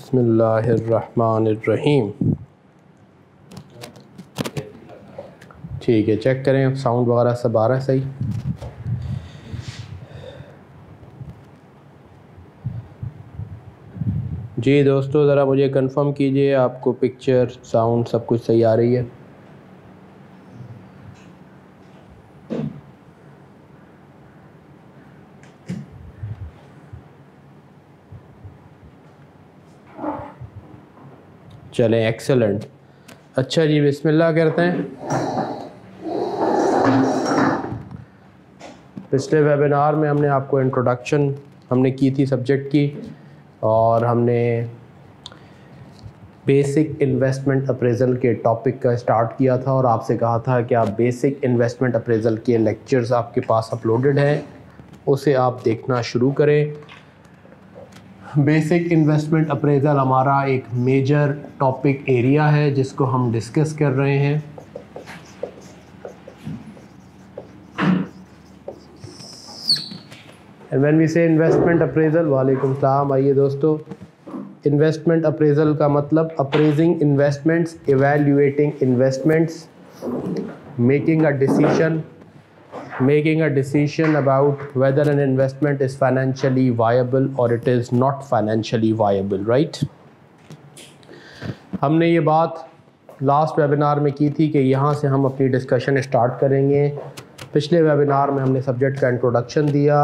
बिस्मिल्लाहिर्रहमानिर्रहीम। ठीक है चेक करें साउंड वगैरह सब आ रहा है सही? जी दोस्तों, ज़रा मुझे कंफर्म कीजिए, आपको पिक्चर साउंड सब कुछ सही आ रही है? चलें एक्सेलेंट अच्छा जी, बिस्मिल्लाह करते हैं। पिछले वेबिनार में हमने आपको इंट्रोडक्शन हमने की थी सब्जेक्ट की, और हमने बेसिक इन्वेस्टमेंट अप्रेज़ल के टॉपिक का स्टार्ट किया था, और आपसे कहा था कि आप बेसिक इन्वेस्टमेंट अप्रेज़ल के लेक्चर्स आपके पास अपलोडेड हैं, उसे आप देखना शुरू करें। बेसिक इन्वेस्टमेंट अप्रेज़ल हमारा एक मेजर टॉपिक एरिया है, जिसको हम डिस्कस कर रहे हैं। And when we say investment appraisal वालेकुम सलाम। आइए दोस्तों इन्वेस्टमेंट अप्रेज़ल का मतलब appraising investments evaluating investments making a decision making a decision about whether an investment is financially viable or it is not financially viable, right? हमने ये बात last webinar में की थी कि यहाँ से हम अपनी डिस्कशन स्टार्ट करेंगे। पिछले वेबिनार में हमने सब्जेक्ट का इंट्रोडक्शन दिया,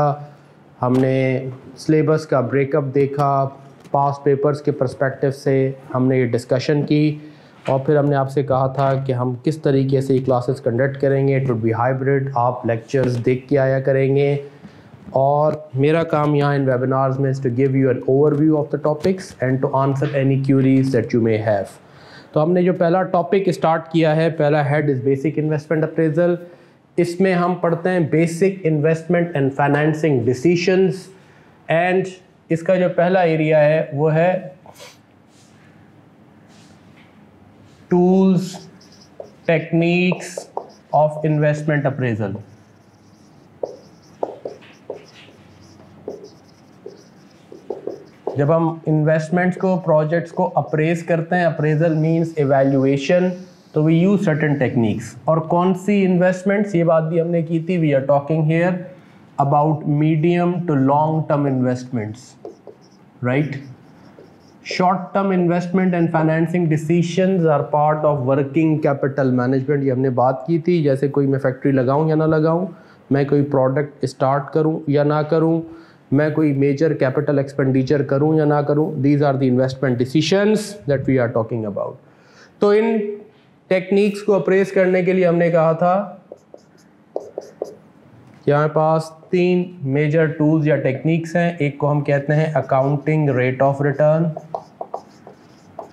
हमने सिलेबस का ब्रेकअप देखा पास पेपर्स के परस्पेक्टिव से हमने ये डिस्कशन की। और फिर हमने आपसे कहा था कि हम किस तरीके से क्लासेस कंडक्ट करेंगे इट वुड बी हाइब्रिड आप लेक्चर्स देख के आया करेंगे। और मेरा काम यहाँ इन वेबिनार्स में to give you an overview of the topics and to answer any queries that you may have तो हमने जो पहला टॉपिक स्टार्ट किया है, पहला head is basic investment appraisal इसमें हम पढ़ते हैं basic investment and financing decisions and इसका जो पहला एरिया है, वो है tools techniques of investment appraisal जब हम इन्वेस्टमेंट्स को प्रोजेक्ट्स को अप्रेज करते हैं अप्रेजल मींस एवेल्यूएशन तो वी यूज़ सर्टन टेक्निक्स और कौन सी इन्वेस्टमेंट्स ये बात भी हमने की थी we are talking here about medium to long term investments right short term investment and financing decisions are part of working capital management ये हमने बात की थी, जैसे कोई मैं फैक्ट्री लगाऊँ या ना लगाऊँ, मैं कोई प्रोडक्ट स्टार्ट करूँ या ना करूँ, मैं कोई मेजर कैपिटल एक्सपेंडिचर करूँ या ना करूँ these are the investment decisions that we are talking about तो इन टेक्निक्स को अप्रेस करने के लिए हमने कहा था कि हमारे पास तीन मेजर टूल्स या टेक्निक्स हैं। एक को हम कहते हैं अकाउंटिंग रेट ऑफ़ रिटर्न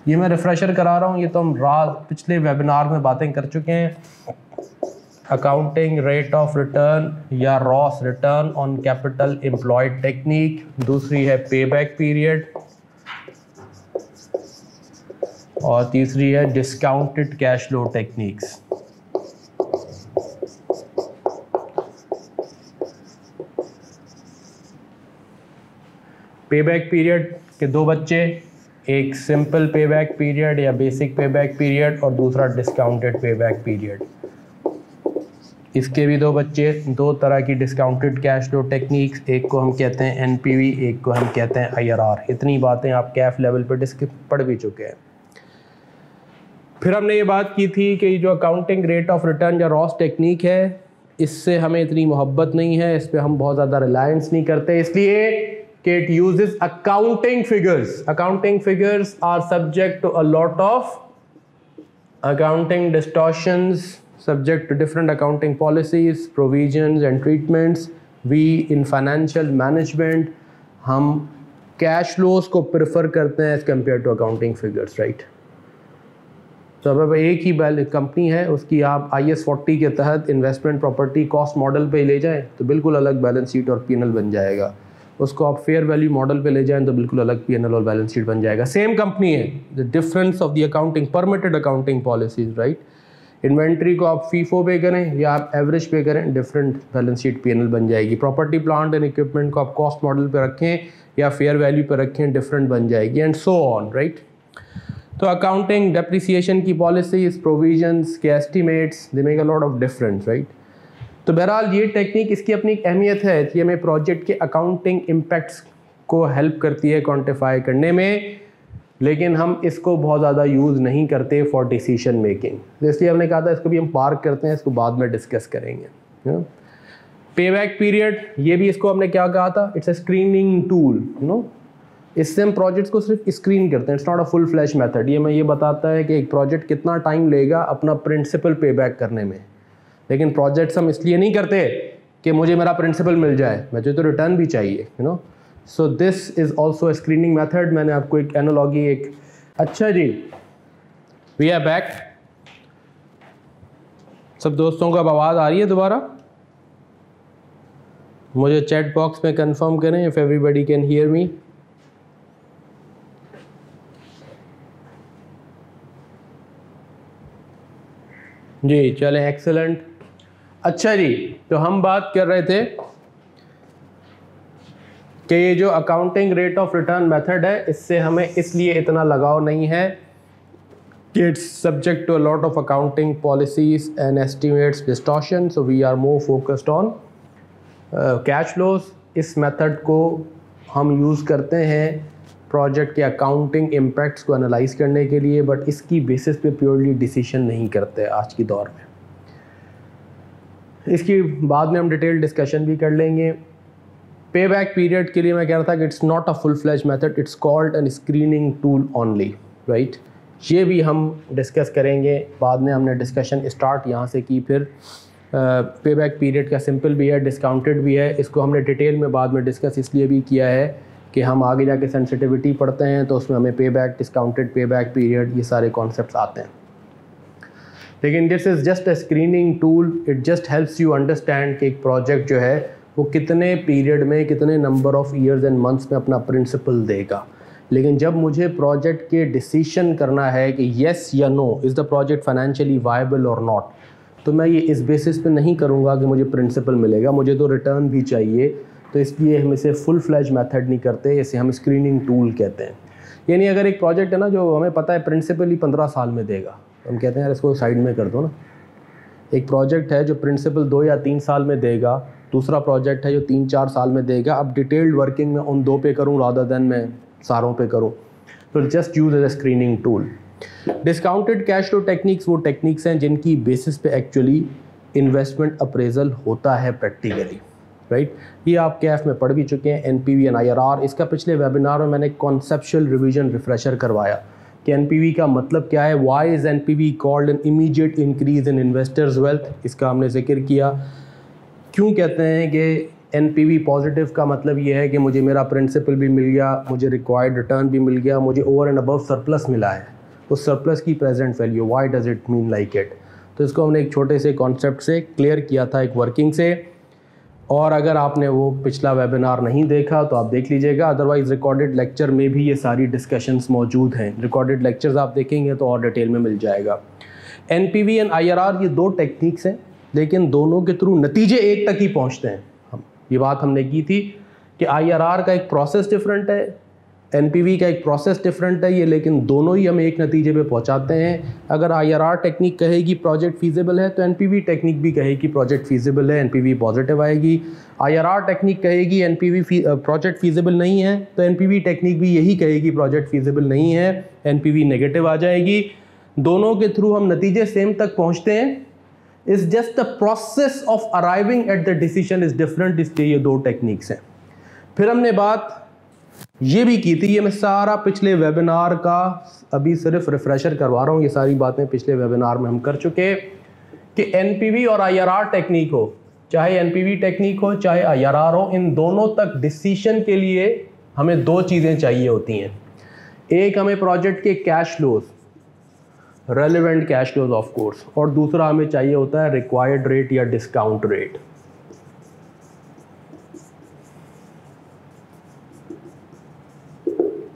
ये मैं रिफ्रेशर करा रहा हूँ, ये तो हम रात, पिछले वेबिनार में बातें कर चुके हैं। अकाउंटिंग रेट ऑफ़ रिटर्न या ROCE return on capital employed technique दूसरी है पे बैक पीरियड और तीसरी है discounted cash flow techniques payback period के दो बच्चे एक सिंपल पे बैक पीरियड या बेसिक पे बैक पीरियड और दूसरा डिस्काउंटेड पे बैक पीरियड इसके भी दो बच्चे, दो तरह की डिस्काउंटेड कैश फ्लो टेक्निक्स एक को हम कहते हैं एनपीवी एक को हम कहते हैं आईआरआर इतनी बातें आप कैफ लेवल पर डिस्क पढ़ भी चुके हैं। फिर हमने ये बात की थी कि जो अकाउंटिंग रेट ऑफ़ रिटर्न या रॉस टेक्निक है, इससे हमें इतनी मोहब्बत नहीं है, इस पर हम बहुत ज़्यादा रिलायंस नहीं करते, इसलिए कि it use accounting figures accounting figures are subject to a of accounting distortion subject to different accounting policies provision and treatments we in financial management हम कैश फ्लोस को प्रिफर करते हैं as compare to accounting figures right तो अब एक ही बैल company है, उसकी आप आई एस फोर्टी के तहत इन्वेस्टमेंट प्रॉपर्टी कॉस्ट मॉडल पे ले जाए तो बिल्कुल अलग बैलेंस शीट और पीनल बन जाएगा। उसको आप फेयर वैल्यू मॉडल पे ले जाएँ तो बिल्कुल अलग पीएनएल और बैलेंस शीट बन जाएगा। सेम कंपनी है the difference of the accounting permitted accounting policies right inventory को आप फीफो पे करें या आप एवरेज पे करें डिफरेंट बैलेंस शीट पीएनएल बन जाएगी। प्रॉपर्टी प्लांट एंड इक्विपमेंट को आप कॉस्ट मॉडल पे रखें या फेयर वैल्यू पे रखें डिफरेंट बन जाएगी एंड सो ऑन राइट तो अकाउंटिंग डेप्रिसिएशन की पॉलिसीज़ प्रोविजंस के estimates they make a lot of difference right तो बहरहाल ये टेक्निक इसकी अपनी एक अहमियत है, कि हमें प्रोजेक्ट के अकाउंटिंग इम्पैक्ट्स को हेल्प करती है क्वान्टिफाई करने में, लेकिन हम इसको बहुत ज़्यादा यूज़ नहीं करते फॉर डिसीशन मेकिंग तो इसलिए हमने कहा था, इसको भी हम पार्क करते हैं, इसको बाद में डिस्कस करेंगे। पे बैक पीरियड ये भी इसको हमने क्या कहा था? It's a screening tool you know इससे हम प्रोजेक्ट्स को सिर्फ़ स्क्रीन करते हैं it's not a full fledged method ये मैं ये बताता है कि एक प्रोजेक्ट कितना टाइम लेगा अपना प्रिंसिपल पे बैक करने में। लेकिन प्रोजेक्ट्स हम इसलिए नहीं करते कि मुझे मेरा प्रिंसिपल मिल जाए, मुझे तो रिटर्न भी चाहिए you know so this is also screening method मैंने आपको एक एनोलॉगी एक अच्छा जी वी आर बैक सब दोस्तों को अब आवाज़ आ रही है दोबारा? मुझे चैट बॉक्स में कंफर्म करें if everybody can hear me जी, चलें एक्सेलेंट अच्छा जी तो हम बात कर रहे थे कि ये जो accounting rate of return method है, इससे हमें इसलिए इतना लगाव नहीं है कि it's subject to lot of accounting policies and estimates distortion so we are more focused on cash flows इस मेथड को हम यूज़ करते हैं प्रोजेक्ट के अकाउंटिंग इम्पैक्ट्स को एनालाइज करने के लिए बट इसकी बेसिस पे प्योरली डिसीशन नहीं करते आज की दौर में। इसकी बाद में हम डिटेल डिस्कशन भी कर लेंगे। पे बैक पीरियड के लिए मैं कह रहा था कि it's not a full fledged method it's called an screening tool only right ये भी हम डिस्कस करेंगे। बाद में हमने डिस्कशन स्टार्ट यहाँ से की, फिर पे बैक पीरियड का सिंपल भी है डिस्काउंटेड भी है। इसको हमने डिटेल में बाद में डिस्कस इसलिए भी किया है कि हम आगे जाके सेंसिटिविटी पढ़ते हैं तो उसमें हमें पे बैक डिस्काउंटेड पे बैक पीरियड ये सारे कॉन्सेप्ट आते हैं। लेकिन this is just a screening tool it just helps you understand कि एक प्रोजेक्ट जो है, वो कितने पीरियड में, कितने number of years and months में अपना प्रिंसिपल देगा। लेकिन जब मुझे प्रोजेक्ट के डिसीशन करना है कि येस या no is the project financially viable और नॉट तो मैं ये इस बेसिस पे नहीं करूँगा कि मुझे प्रिंसिपल मिलेगा। मुझे तो रिटर्न भी चाहिए। तो इसलिए हम इसे फुल फ्लैज मेथड नहीं करते, इसे हम स्क्रीनिंग टूल कहते हैं। यानी अगर एक प्रोजेक्ट है ना, जो हमें पता है प्रिंसिपल ही पंद्रह साल में देगा। हम कहते हैं, यार इसको साइड में कर दो ना। एक प्रोजेक्ट है जो प्रिंसिपल दो या तीन साल में देगा, दूसरा प्रोजेक्ट है जो तीन चार साल में देगा। अब डिटेल्ड वर्किंग में उन दो पे करूँ राधा देन मैं सारों पे करूँ। तो just use as a screening tool discounted cash flow techniques वो टेक्निक्स हैं जिनकी बेसिस पे एक्चुअली इन्वेस्टमेंट अप्रेजल होता है प्रैक्टिकली राइट right? ये आप कैफ में पढ़ भी चुके हैं N P V and I R R इसका पिछले वेबिनार में मैंने कॉन्सेप्शल रिविजन रिफ्रेशर करवाया। कि एन पी वी का मतलब क्या है? Why is N P V called an immediate increase in investors wealth इसका हमने ज़िक्र किया। क्यों कहते हैं कि एन पॉजिटिव का मतलब ये है कि मुझे मेरा प्रिंसिपल भी मिल गया, मुझे रिक्वायर्ड रिटर्न भी मिल गया, मुझे ओवर एंड अबव सरप्लस मिला है। उस सरप्लस की present value why does it mean like it तो इसको हमने एक छोटे से कॉन्सेप्ट से क्लियर किया था, एक वर्किंग से। और अगर आपने वो पिछला वेबिनार नहीं देखा तो आप देख लीजिएगा। अदरवाइज़ रिकॉर्डेड लेक्चर में भी ये सारी डिस्कशंस मौजूद हैं। रिकॉर्डेड लेक्चर्स आप देखेंगे तो और डिटेल में मिल जाएगा। N P V and I R R ये दो टेक्निक्स हैं, लेकिन दोनों के थ्रू नतीजे एक तक ही पहुँचते हैं। हम ये बात हमने की थी कि आई आर आर का एक प्रोसेस डिफरेंट है एनपीवी का एक प्रोसेस डिफरेंट है ये, लेकिन दोनों ही हमें एक नतीजे पे पहुंचाते हैं। अगर आईआरआर टेक्निक कहेगी प्रोजेक्ट फीजिबल है तो एनपीवी टेक्निक भी कहेगी प्रोजेक्ट फीजिबल है एनपीवी पॉजिटिव आएगी। आईआरआर टेक्निक कहेगी एनपीवी प्रोजेक्ट फीजिबल नहीं है तो एनपीवी टेक्निक भी यही कहेगी प्रोजेक्ट फीजिबल नहीं है एनपीवी नेगेटिव आ जाएगी। दोनों के थ्रू हम नतीजे सेम तक पहुँचते हैं। Is just the process of arriving at the decision is different इसलिए ये दो टेक्निक्स हैं। फिर हमने बात ये भी की थी, ये मैं सारा पिछले वेबिनार का अभी सिर्फ़ रिफ्रेशर करवा रहा हूँ, ये सारी बातें पिछले वेबिनार में हम कर चुके कि एनपीवी और आईआरआर टेक्निक हो। चाहे एनपीवी टेक्निक हो, चाहे आईआरआर हो, इन दोनों तक डिसीशन के लिए हमें दो चीज़ें चाहिए होती हैं। एक, हमें प्रोजेक्ट के cash flows relevant cash flows of course और दूसरा हमें चाहिए होता है रिक्वायर्ड रेट या डिस्काउंट रेट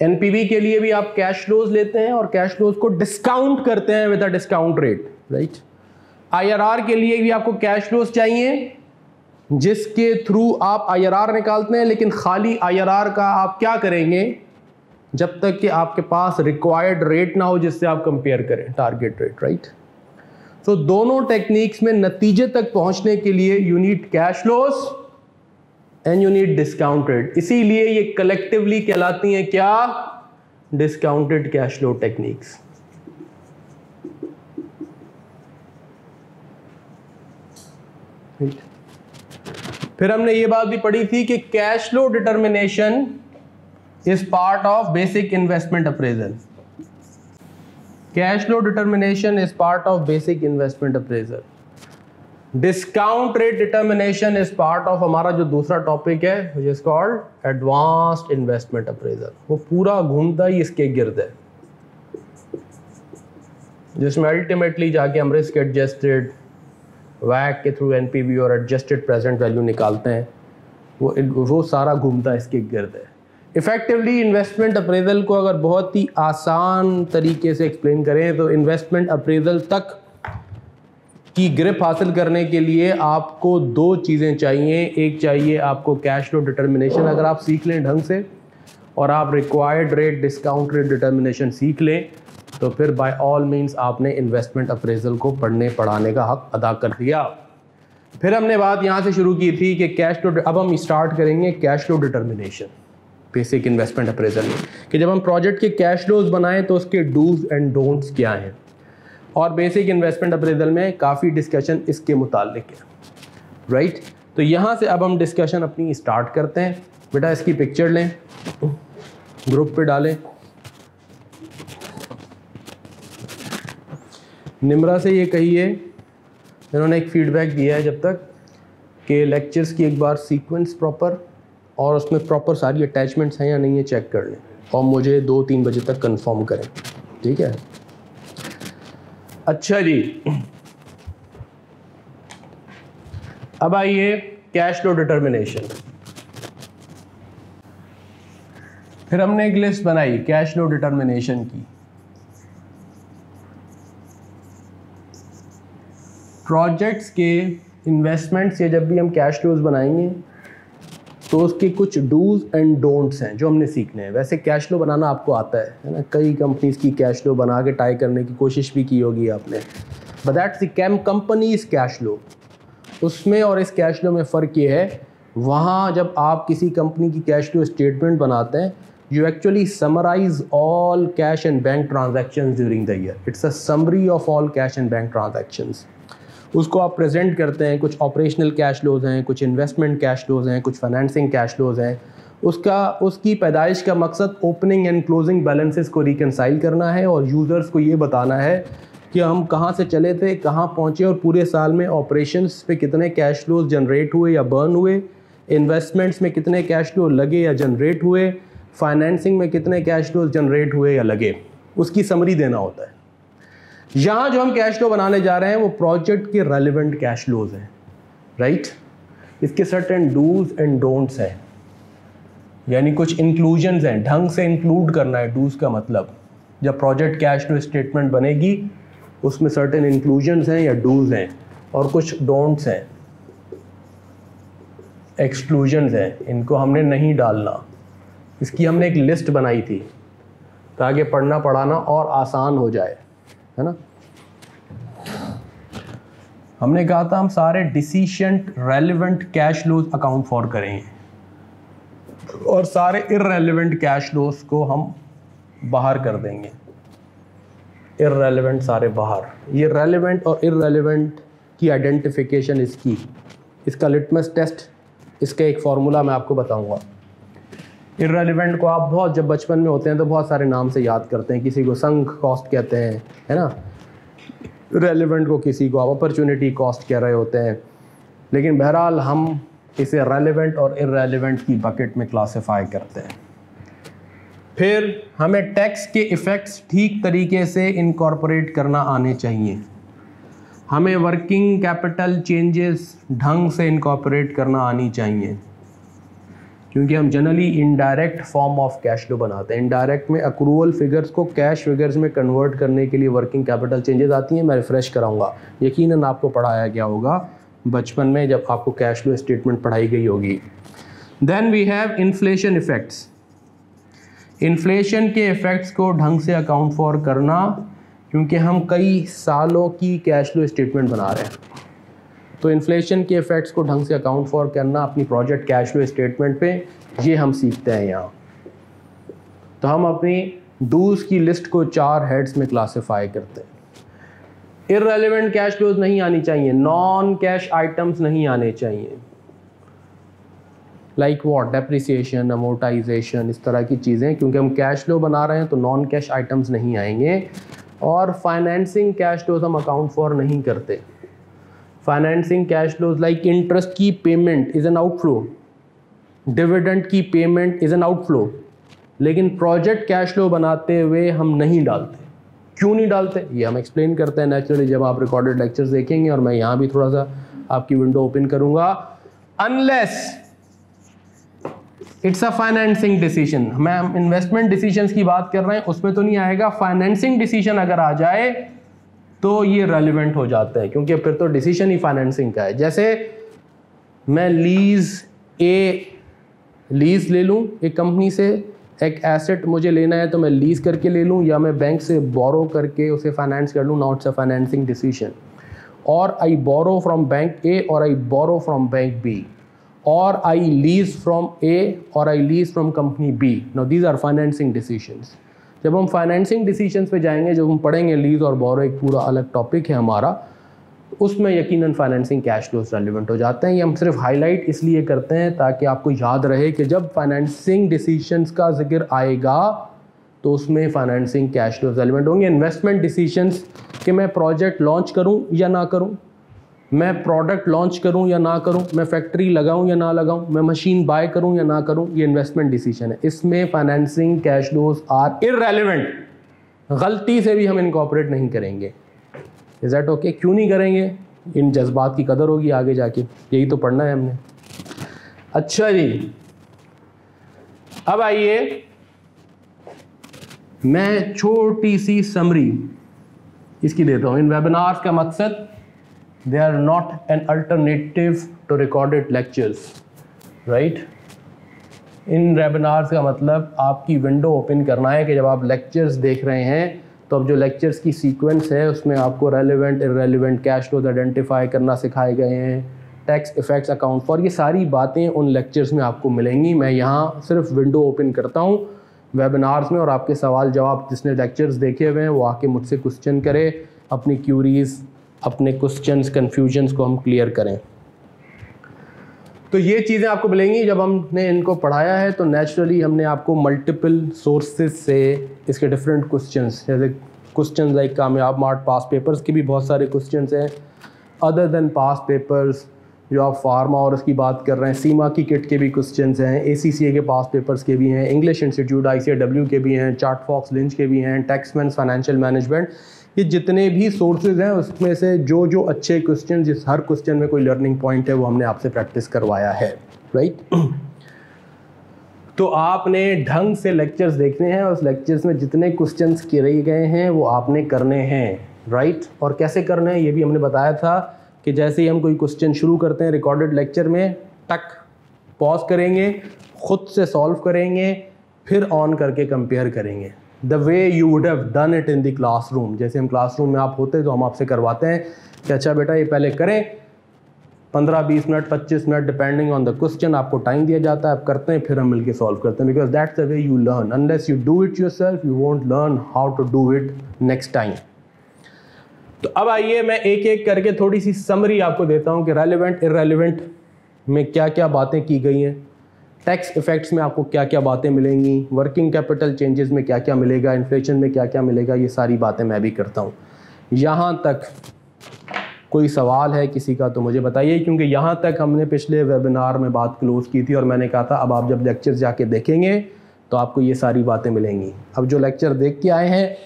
एनपीवी के लिए भी आप कैश फ्लोज लेते हैं और कैश फ्लोज को डिस्काउंट करते हैं with a discount rate right IRR के लिए भी आपको कैश फ्लोज चाहिए, जिसके थ्रू आप आईआरआर निकालते हैं, लेकिन खाली आईआरआर का आप क्या करेंगे? जब तक कि आपके पास रिक्वायर्ड रेट ना हो, जिससे आप कंपेयर करें टारगेट रेट राइट तो दोनों टेक्निक्स में नतीजे तक पहुँचने के लिए unit cash loss and you need discounted इसीलिए ये कलेक्टिवली कहलाती हैं क्या? डिस्काउंटेड कैश फ्लो टेक्निक्स फिर हमने ये बात भी पढ़ी थी कि cash flow determination is part of basic investment appraisal cash flow determination is part of basic investment appraisal discount rate determination is part of हमारा जो दूसरा टॉपिक है which is called advanced investment appraisal वो पूरा घूमता ही इसके गिर्द है। जिसमें अल्टीमेटली जाके हम रिस्क एडजस्टेड वैक के थ्रू एनपीवी और एडजस्टेड प्रेजेंट वैल्यू निकालते हैं। वो वो सारा घूमता इसके गिर्द है। इफ़ेक्टिवली इन्वेस्टमेंट अप्रेजल को अगर बहुत ही आसान तरीके से एक्सप्लेन करें तो इन्वेस्टमेंट अप्रेजल तक की ग्रिप हासिल करने के लिए आपको दो चीज़ें चाहिए। एक चाहिए आपको कैश फ्लो डिटर्मिनेशन अगर आप सीख लें ढंग से, और आप required rate discount rate determination सीख लें तो फिर बाय ऑल मींस आपने इन्वेस्टमेंट अप्रेजल को पढ़ने, पढ़ाने का हक अदा कर दिया। फिर हमने बात यहाँ से शुरू की थी कि कैश फ्लो अब हम स्टार्ट करेंगे cash flow determination basic investment appraisal में, कि जब हम प्रोजेक्ट के कैश फ्लोज बनाएँ तो उसके डूज एंड डोंट्स क्या हैं? और बेसिक इन्वेस्टमेंट अप्रेजल में काफ़ी डिस्कशन इसके मुतालिक है। राइट तो यहाँ से अब हम डिस्कशन अपनी स्टार्ट करते हैं। बेटा, इसकी पिक्चर लें। ग्रुप पे डालें। निमरा से ये कहिए, इन्होंने एक फीडबैक दिया है जब तक कि लेक्चर्स की एक बार सीक्वेंस प्रॉपर और उसमें प्रॉपर सारी अटैचमेंट्स हैं या नहीं है चेक कर लें। और मुझे दो तीन बजे तक कंफर्म करें। ठीक है? अच्छा जी। अब आइए कैश फ्लो डिटर्मिनेशन फिर हमने एक लिस्ट बनाई कैश फ्लो डिटर्मिनेशन की। प्रोजेक्ट्स के इन्वेस्टमेंट से जब भी हम कैश फ्लोज बनाएँगे तो उसके कुछ डूज एंड डोंट्स हैं जो हमने सीखने हैं। वैसे कैश फ्लो बनाना आपको आता है है ना? कई कंपनीज़ की कैश फ्लो बना के टाई करने की कोशिश भी की होगी आपने। But that's cam company is cash flow उसमें और इस कैश फ्लो में फ़र्क ये है, वहाँ जब आप किसी कंपनी की कैश फ्लो स्टेटमेंट बनाते हैं you actually summarise all cash and bank transaction during the year it's a summary of all cash and bank transactions उसको आप प्रेजेंट करते हैं, कुछ ऑपरेशनल कैश लोज हैं, कुछ इन्वेस्टमेंट कैश लोज हैं, कुछ फाइनेंसिंग कैश लोज हैं। उसका, उसकी पैदाइश का मकसद ओपनिंग एंड क्लोजिंग बैलेंसेस को रिकनसाइल करना है और यूज़र्स को ये बताना है कि हम कहाँ से चले थे, कहाँ पहुँचे और पूरे साल में ऑपरेशंस पे कितने कैश फ्लोज जनरेट हुए या बर्न हुए इन्वेस्टमेंट्स में कितने कैश फ्लो लगे या जनरेट हुए फाइनेंसिंग में कितने कैश फ्लोज जनरेट हुए या लगे। उसकी समरी देना होता है। यहाँ जो हम कैश फ्लो बनाने जा रहे हैं, वो प्रोजेक्ट के रेलिवेंट कैश फ्लोज हैं राइट इसके सर्टेन डूज एंड डोंट्स हैं। यानी कुछ इंक्लूजन्स हैं, ढंग से इंक्लूड करना है डूज का मतलब। जब प्रोजेक्ट कैश फ्लो स्टेटमेंट बनेगी, उसमें सर्टेन इंक्लूजन्स हैं या डूज हैं, और कुछ डोंट्स हैं। एक्सक्लूजन्स हैं, इनको हमने नहीं डालना। इसकी हमने एक लिस्ट बनाई थी ताकि पढ़ना, पढ़ाना और आसान हो जाए। है ना? हमने कहा था हम सारे decision relevant cash flows account for करेंगे। और सारे इरेलीवेंट कैश लोज को हम बाहर कर देंगे। इरेलीवेंट सारे बाहर। ये रेलिवेंट और इरेलीवेंट की आइडेंटिफिकेशन इसकी। इसका लिटमस टेस्ट इसका एक फार्मूला मैं आपको बताऊँगा। इरेलीवेंट को आप बहुत जब बचपन में होते हैं तो बहुत सारे नाम से याद करते हैं, किसी को संघ कॉस्ट कहते हैं, है ना? रेलिवेंट को किसी को, आप अपॉर्चुनिटी कॉस्ट कह रहे होते हैं। लेकिन बहरहाल हम इसे रेलिवेंट और इरेलीवेंट की बकेट में क्लासिफाई करते हैं। फिर हमें टैक्स के इफ़ेक्ट्स ठीक तरीके से इनकॉर्पोरेट करना आने चाहिए। हमें वर्किंग कैपिटल चेंजेस ढंग से इनकॉर्पोरेट करना आनी चाहिए। क्योंकि हम generally indirect form of cash flow बनाते हैं। इनडायरेक्ट में अक्रूवल फिगर्स को कैश फिगर्स में कन्वर्ट करने के लिए वर्किंग कैपिटल चेंजेस आती हैं, मैं रिफ्रेश कराऊँगा। यकीनन आपको पढ़ाया गया होगा, बचपन में जब आपको कैश फ्लो स्टेटमेंट पढ़ाई गई होगी। Then we have inflation effects inflation के इफ़ेक्ट्स को ढंग से अकाउंट फॉर करना, क्योंकि हम कई सालों की कैश फ्लो स्टेटमेंट बना रहे हैं। तो इन्फ्लेशन के इफ़ेक्ट्स को ढंग से अकाउंट फॉर करना, अपनी प्रोजेक्ट कैश फ्लो स्टेटमेंट पे, ये हम सीखते हैं यहाँ। तो हम अपनी डूज की लिस्ट को चार हेड्स में क्लासिफाई करते हैं। इरेलीवेंट कैश फ्लोज नहीं आनी चाहिए नॉन कैश आइटम्स नहीं आने चाहिए। लाइक वॉट डेप्रिसिएशन अमोटाइजेशन इस तरह की चीज़ें, क्योंकि हम कैश फ्लो बना रहे हैं तो नॉन कैश आइटम्स नहीं आएँगे। और फाइनेंसिंग कैश फ्लोज हम अकाउंट फॉर नहीं करते। Financing cash flows like interest की payment is an outflow dividend की पेमेंट इज़ एन आउटफ्लो लेकिन प्रोजेक्ट कैश फ्लो बनाते हुए हम नहीं डालते। क्यों नहीं डालते? ये हम एक्सप्लेन करते हैं नेचुरली जब आप रिकॉर्डेड लेक्चर्स देखेंगे और मैं यहाँ भी थोड़ा सा आपकी विंडो ओपन करूँगा। Unless it's a financing decision मैं इन्वेस्टमेंट डिसीजंस की बात कर रहे हैं, उसमें तो नहीं आएगा। फाइनेंसिंग डिसीज़न अगर आ जाए तो ये रेलिवेंट हो जाता है, क्योंकि फिर तो डिसीज़न ही फाइनेंसिंग का है। जैसे मैं लीज ए लीज ले लूँ, एक कंपनी से एक एसेट मुझे लेना है तो मैं लीज करके ले लूँ, या मैं बैंक से बोरो करके उसे फाइनेंस कर लूँ नॉट्स अ फाइनेंसिंग डिसीज़न और I borrow from bank A और I borrow from bank B और आई लीज फ्रॉम ए और I lease from company B no these are financing decisions जब हम फाइनेंसिंग डिसीजंस पे जाएँगे, जब हम पढ़ेंगे लीज और बोरो एक पूरा अलग टॉपिक है हमारा, उसमें यकीनन फाइनेंसिंग कैश फ्लोज रेलिवेंट हो जाते हैं। ये हम सिर्फ़ हाईलाइट इसलिए करते हैं ताकि आपको याद रहे कि जब फाइनेंसिंग डिसीजंस का ज़िक्र आएगा तो उसमें फाइनेंसिंग कैश फ्लोज रेलिवेंट होंगे। इन्वेस्टमेंट डिसीजंस कि मैं प्रोजेक्ट लॉन्च करूँ या ना करूँ मैं प्रोडक्ट लॉन्च करूँ या ना करूँ, मैं फैक्ट्री लगाऊँ या ना लगाऊँ, मैं मशीन बाय करूँ या ना करूँ, ये इन्वेस्टमेंट डिसीज़न है। इसमें financing cash flows are irrelevant गलती से भी हम इनकॉपरेट नहीं करेंगे। इज़ दैट ओके क्यों नहीं करेंगे? इन जज्बात की कदर होगी आगे जाके। यही तो पढ़ना है हमने। अच्छा जी। अब आइए मैं छोटी सी समरी इसकी देता हूँ। इन वेबिनार्स का मकसद they are not an alternative to recorded lectures right in webinars का मतलब आपकी विंडो ओपन करना है कि जब आप लेक्चर्स देख रहे हैं तो अब जो लेक्चर्स की सीक्वेंस है, उसमें आपको relevant irrelevant cash flows identify करना सिखाए गए हैं टैक्स इफेक्ट्स अकाउंट फॉर ये सारी बातें उन लेक्चर्स में आपको मिलेंगी। मैं यहाँ सिर्फ़ विंडो ओपन करता हूँ वेबिनार्स में और आपके सवाल जवाब जिसने लेक्चर्स देखे हुए हैं, वो आके मुझसे क्वेश्चन करे, अपनी क्यूरीज अपने क्वेश्चन कन्फ्यूजन्स को हम क्लियर करें। तो ये चीज़ें आपको मिलेंगी। जब हमने इनको पढ़ाया है तो नेचुरली हमने आपको मल्टीपल सोर्सेज से इसके डिफरेंट क्वेश्चंस जैसे क्वेश्चन लाइक कामयाब मार्ट पास पेपर्स के भी बहुत सारे क्वेश्चंस हैं। अदर देन पास पेपर्स जो आप फार्मा और उसकी बात कर रहे हैं, सीमा की किट के भी क्वेश्चन हैं ACCA के पास पेपर्स के भी हैं इंग्लिश इंस्टीट्यूट आई के भी हैं चार्ट फॉक्स लिंच के भी हैं टैक्समैन फाइनेंशियल मैनेजमेंट ये जितने भी सोर्सेज हैं, उसमें से जो जो अच्छे क्वेश्चन जिस हर क्वेश्चन में कोई लर्निंग पॉइंट है, वो हमने आपसे प्रैक्टिस करवाया है राइट तो आपने ढंग से लेक्चर्स देखने हैं, उस लेक्चर्स में जितने क्वेश्चन किए गए हैं, वो आपने करने हैं राइट और कैसे करने हैं, ये भी हमने बताया था कि जैसे ही हम कोई क्वेश्चन शुरू करते हैं रिकॉर्डेड लेक्चर में, टक पॉज करेंगे, ख़ुद से सॉल्व करेंगे, फिर ऑन करके कंपेयर करेंगे। The way you would have done it in the classroom जैसे हम क्लासरूम में आप होते तो हम आपसे करवाते हैं कि अच्छा बेटा, ये पहले करें। पंद्रह, बीस मिनट, पच्चीस minute depending on the question आपको टाइम दिया जाता है। आप करते हैं, फिर हम मिलकर सॉल्व करते हैं। Because that's the way you learn unless you do it yourself you won't learn how to do it next time तो अब आइए मैं एक एक करके थोड़ी सी समरी आपको देता हूँ कि रेलिवेंट इरेलीवेंट में क्या क्या बातें की गई हैं। टैक्स इफेक्ट्स में आपको क्या क्या बातें मिलेंगी वर्किंग कैपिटल चेंजेस में क्या क्या मिलेगा इन्फ्लेशन में क्या क्या मिलेगा, ये सारी बातें मैं भी करता हूँ। यहाँ तक कोई सवाल है किसी का तो मुझे बताइए, क्योंकि यहाँ तक हमने पिछले वेबिनार में बात क्लोज़ की थी और मैंने कहा था, अब आप जब लेक्चर जाके देखेंगे तो आपको ये सारी बातें मिलेंगी। अब जो लेक्चर देख के आए हैं,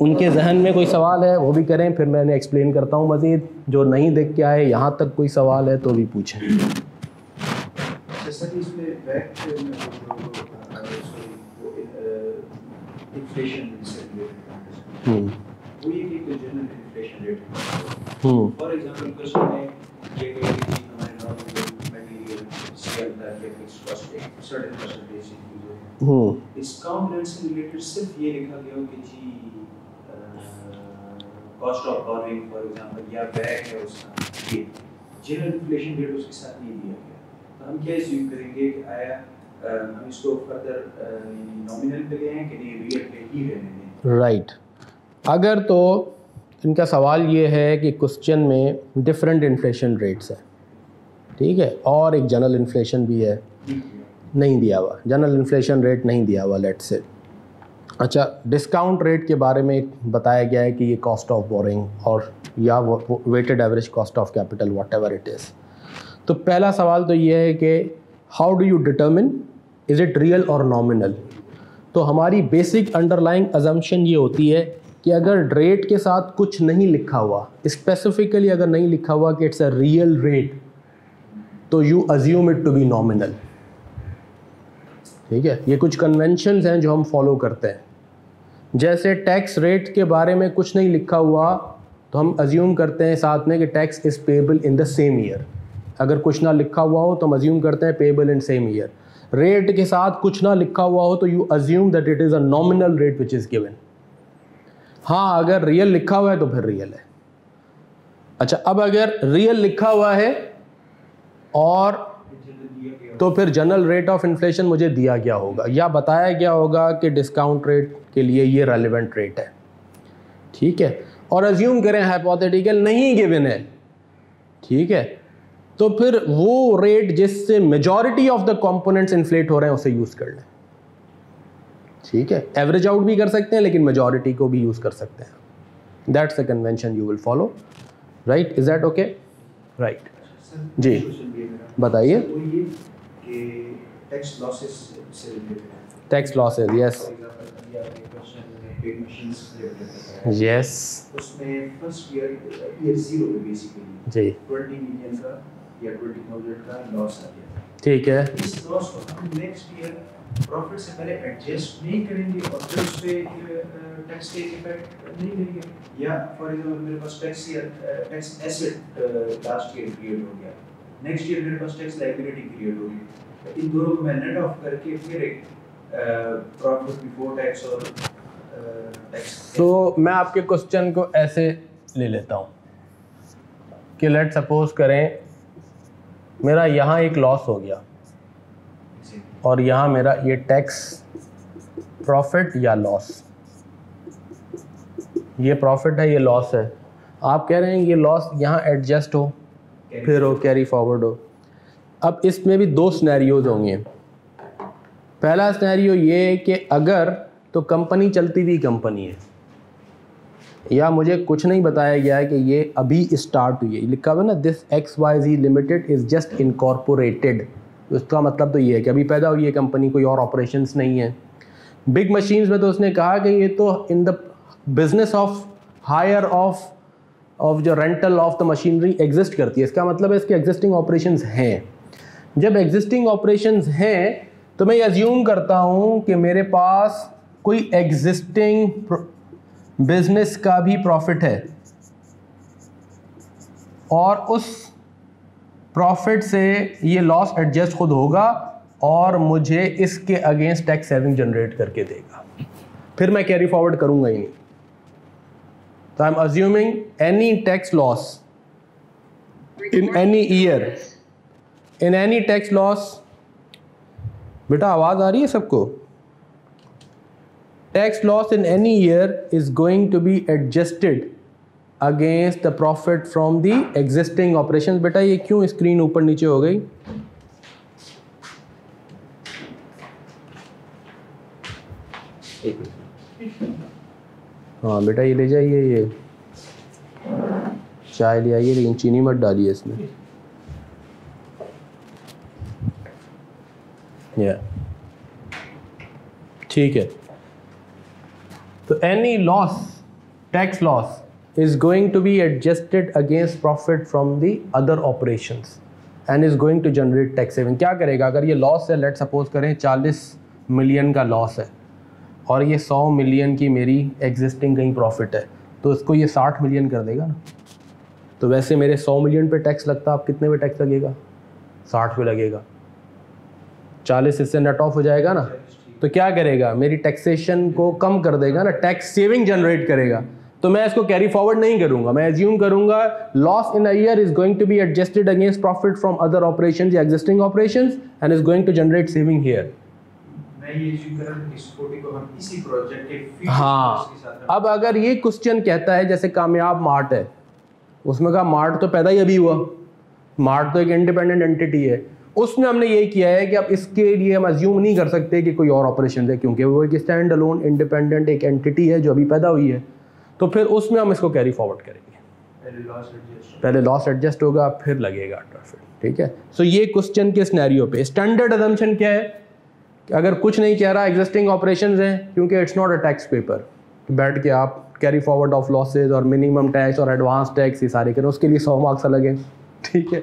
उनके जहन में कोई सवाल है, वो भी करें, फिर मैंने एक्सप्लेन करता हूँ मज़ीद। जो नहीं देख के आए, यहाँ तक कोई सवाल है तो भी पूछें। सर इसमें बैक में सॉरी वो इन्फ्लेशन हम्म। वो ये कि general inflation rate for example question में ये गई कि हमारे नॉर्मल मटेरियल सेल का या कॉस्ट एक सर्टेन परसेंटेज यूज़ है। हम्म। से रिलेटेड सिर्फ़ ये लिखा गया हो कि जी cost of borrowing for example या बैक है उसका ये। जनरल इन्फ्लेशन रेट उसके साथ नहीं दिया गया। हम क्या एज्यूम करेंगे कि आया हम इसको फर्दर नॉमिनल पे ले आए कि नहीं रियल पे ही रहने दें। राइट अगर तो इनका सवाल ये है कि क्वेश्चन में डिफरेंट इन्फ्लेशन रेट्स है। ठीक है? और एक जनरल इन्फ्लेशन भी है। नहीं दिया हुआ। जनरल इन्फ्लेशन रेट नहीं दिया हुआ लेट से अच्छा डिस्काउंट रेट के बारे में एक बताया गया है कि ये कॉस्ट ऑफ़ बोरिंग और या weighted average cost of capital whatever it is तो पहला सवाल तो ये है कि how do you determine is it real और नॉमिनल तो हमारी बेसिक अंडरलाइंग अजम्पन ये होती है कि अगर रेट के साथ कुछ नहीं लिखा हुआ स्पेसिफिकली अगर नहीं लिखा हुआ कि इट्स अ रियल रेट तो you assume it to be nominal ठीक है? ये कुछ कन्वेंशंस हैं जो हम फॉलो करते हैं। जैसे टैक्स रेट के बारे में कुछ नहीं लिखा हुआ तो हम अज्यूम करते हैं साथ में कि tax is payable in the same year अगर कुछ ना लिखा हुआ हो तो हम अज्यूम करते हैं payable in same year rate के साथ कुछ ना लिखा हुआ हो तो you assume that it is a nominal rate which is given हाँ अगर रियल लिखा हुआ है तो फिर रियल है। अच्छा अब अगर रियल लिखा हुआ है और तो फिर जनरल रेट ऑफ़ इन्फ्लेशन मुझे दिया गया होगा। या बताया गया होगा कि डिस्काउंट रेट के लिए ये रेलिवेंट रेट है। ठीक है? और अज्यूम करें हाइपोथेटिकल नहीं गिवन है। ठीक है? तो फिर वो रेट जिससे majority of the components inflate हो रहे हैं उसे यूज़ कर लें। ठीक है। एवरेज आउट भी कर सकते हैं लेकिन मेजॉरिटी को भी यूज़ कर सकते हैं। That's the convention you will follow right is that okay right जी। बताइए। टैक्स लॉसेस से रिलेटेड टैक्स लॉसेज यस में यस उसमें फ़र्स्ट ईयर ईयर ज़ीरो पे बेसिकली जी। 20 मिलियन का या 20000 का लॉस आ गया ठीक है। इस लॉस को हम नेक्स्ट ईयर प्रॉफिट से पहले एडजस्ट नहीं करेंगे और फिर उस पे टैक्स के इफ़ेक्ट नहीं लेंगे या फॉर एग्जांपल मेरे पास tax year tax asset last year create हो गया। नेक्स्ट ईयर मेरे पास टैक्स लायबिलिटी क्रिएट होगी इन दोनों को मैं नेट ऑफ़ करके फिर एक प्रॉफिट बिफोर टैक्स और टैक्स तो मैं आपके क्वेश्चन को ऐसे ले लेता हूँ कि लेट सपोज़ करें मेरा यहाँ एक लॉस हो गया। और यहाँ मेरा ये टैक्स प्रॉफिट या लॉस ये प्रॉफिट है, ये लॉस है। आप कह रहे हैं ये लॉस यहाँ एडजस्ट हो, फिर हो कैरी फॉरवर्ड हो। अब इसमें भी दो स्नैरियोज होंगे। पहला स्नैरियो ये कि अगर तो कंपनी चलती हुई कंपनी है। या मुझे कुछ नहीं बताया गया है कि ये अभी स्टार्ट हुई है। लिखा हुआ ना this X Y G limited is just incorporated उसका मतलब तो ये है कि अभी पैदा हुई है कंपनी कोई और ऑपरेशंस नहीं है। बिग मशीन्स में तो उसने कहा कि ये तो in the business of hire of of जो rental of the machinery exist करती है। इसका मतलब है इसके एग्जिस्टिंग ऑपरेशन हैं। जब एग्जिस्टिंग ऑपरेशन हैं तो मैं अज्यूम करता हूँ कि मेरे पास कोई एग्जिस्टिंग बिज़नेस का भी प्रॉफिट है। और उस प्रॉफिट से ये लॉस एडजस्ट खुद होगा और मुझे इसके अगेंस्ट टैक्स सेविंग जनरेट करके देगा। फिर मैं कैरी फॉरवर्ड करूँगा ही नहीं। तो I am assuming any tax loss in any year in any tax loss बेटा आवाज़ आ रही है सबको? tax loss in any year is going to be adjusted against the profit from the existing operations बेटा ये क्यों स्क्रीन ऊपर नीचे हो गई हाँ बेटा ये ले जाइए ये चाय ले आइए लेकिन चीनी मत डालिए इसमें या ठीक है So any loss, tax loss, is going to be adjusted against profit from the other operations. And is going to generate tax saving क्या करेगा? अगर ये लॉस है लेट सपोज़ करें 40 मिलियन का लॉस है और ये 100 मिलियन की मेरी एग्जिस्टिंग कहीं प्रॉफिट है तो इसको ये 60 मिलियन कर देगा ना? तो वैसे मेरे 100 मिलियन पे टैक्स लगता आप कितने पे टैक्स लगेगा? 60 पे लगेगा। 40 इससे नेट ऑफ़ हो जाएगा ना? तो क्या करेगा? मेरी टैक्सेशन को कम कर देगा ना टैक्स सेविंग जनरेट करेगा। तो मैं इसको कैरी फॉरवर्ड नहीं करूँगा। मैं एज्यूम करूँगा loss in a year is going to be adjusted against profit from other operation या existing operation and is going to generate saving here हाँ अब अगर ये क्वेश्चन कहता है जैसे कामयाब मार्ट है उसमें कहा मार्ट तो पैदा ही अभी हुआ। मार्ट तो एक इंडिपेंडेंट एंटिटी है। उसमें हमने ये किया है कि अब इसके लिए हम अज्यूम नहीं कर सकते कि कोई और ऑपरेशन है क्योंकि वो एक स्टैंड अलोन इंडिपेंडेंट एक एंटिटी है जो अभी पैदा हुई है। तो फिर उसमें हम इसको कैरी फॉरवर्ड करेंगे। पहले लॉस एडजस्ट होगा। फिर लगेगा प्रॉफिट ठीक है? सो ये क्वेश्चन के स्नैरियो पे। स्टैंडर्ड अजम्पशन क्या है? कि अगर कुछ नहीं कह रहा एग्जिस्टिंग ऑपरेशन हैं क्योंकि it's not a tax paper बैठ के आप कैरी फॉरवर्ड ऑफ़ लॉसेज और मिनिमम टैक्स और एडवांस टैक्स ये सारे करें उसके लिए सौ मार्क्स अलग हैं ठीक है?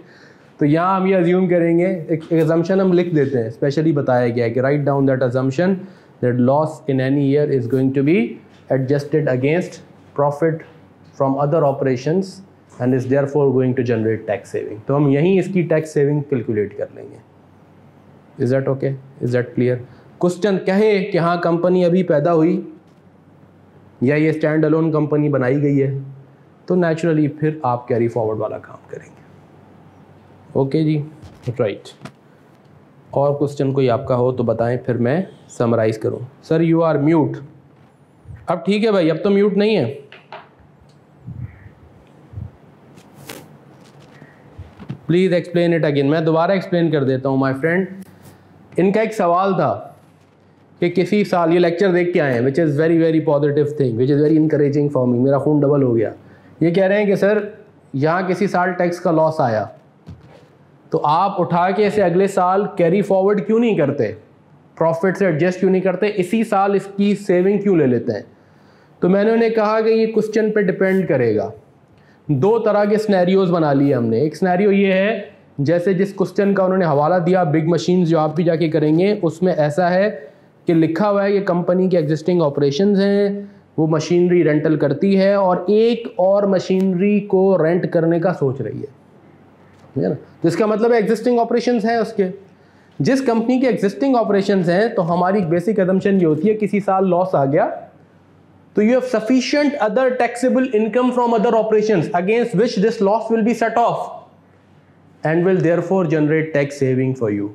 तो यहाँ हम ये अज्यूम करेंगे, एक एग्जाम्शन हम लिख देते हैं स्पेशली बताया गया है कि right down that assumption that loss in any year is going to be adjusted against profit from other operation and is therefore going to generate tax saving तो हम यहीं इसकी टैक्स सेविंग कैलकुलेट कर लेंगे। Is that okay is that clear question कहे कि हाँ company अभी पैदा हुई या ये स्टैंड अलोन कंपनी बनाई गई है तो नेचुरली फिर आप कैरी फॉरवर्ड वाला काम करेंगे। ओके जी राइट और क्वेश्चन कोई आपका हो तो बताएँ, फिर मैं समराइज़ करूँ। सर यू आर म्यूट अब ठीक है भाई, अब तो म्यूट नहीं है। प्लीज़ एक्सप्लेन इट अगेन मैं दोबारा एक्सप्लेन कर देता हूँ माय फ्रेंड इनका एक सवाल था कि किसी साल, ये लेक्चर देख के आए हैं which is very very positive thing which is very encouraging for me मेरा खून डबल हो गया। ये कह रहे हैं कि सर यहाँ किसी साल टैक्स का लॉस आया। तो आप उठा के इसे अगले साल कैरी फॉरवर्ड क्यों नहीं करते? प्रॉफिट से एडजस्ट क्यों नहीं करते? इसी साल इसकी सेविंग क्यों ले लेते हैं? तो मैंने उन्हें कहा कि ये क्वेश्चन पे डिपेंड करेगा। दो तरह के स्नैरियोज बना लिए हमने। एक स्नैरियो ये है, जैसे जिस क्वेश्चन का उन्होंने हवाला दिया बिग मशीन जो आप भी जाके करेंगे, उसमें ऐसा है कि लिखा हुआ है कि कंपनी के एग्जिस्टिंग ऑपरेशन हैं, वो मशीनरी रेंटल करती है और एक और मशीनरी को रेंट करने का सोच रही है। है ना? तो इसका मतलब है एग्जिस्टिंग ऑपरेशंस हैं उसके। जिस कंपनी के एग्जिस्टिंग ऑपरेशंस हैं तो हमारी बेसिक एजम्पशन ये होती है, किसी साल लॉस आ गया तो you have sufficient other taxable income from other operations against which this loss will be set off and will therefore generate tax saving for you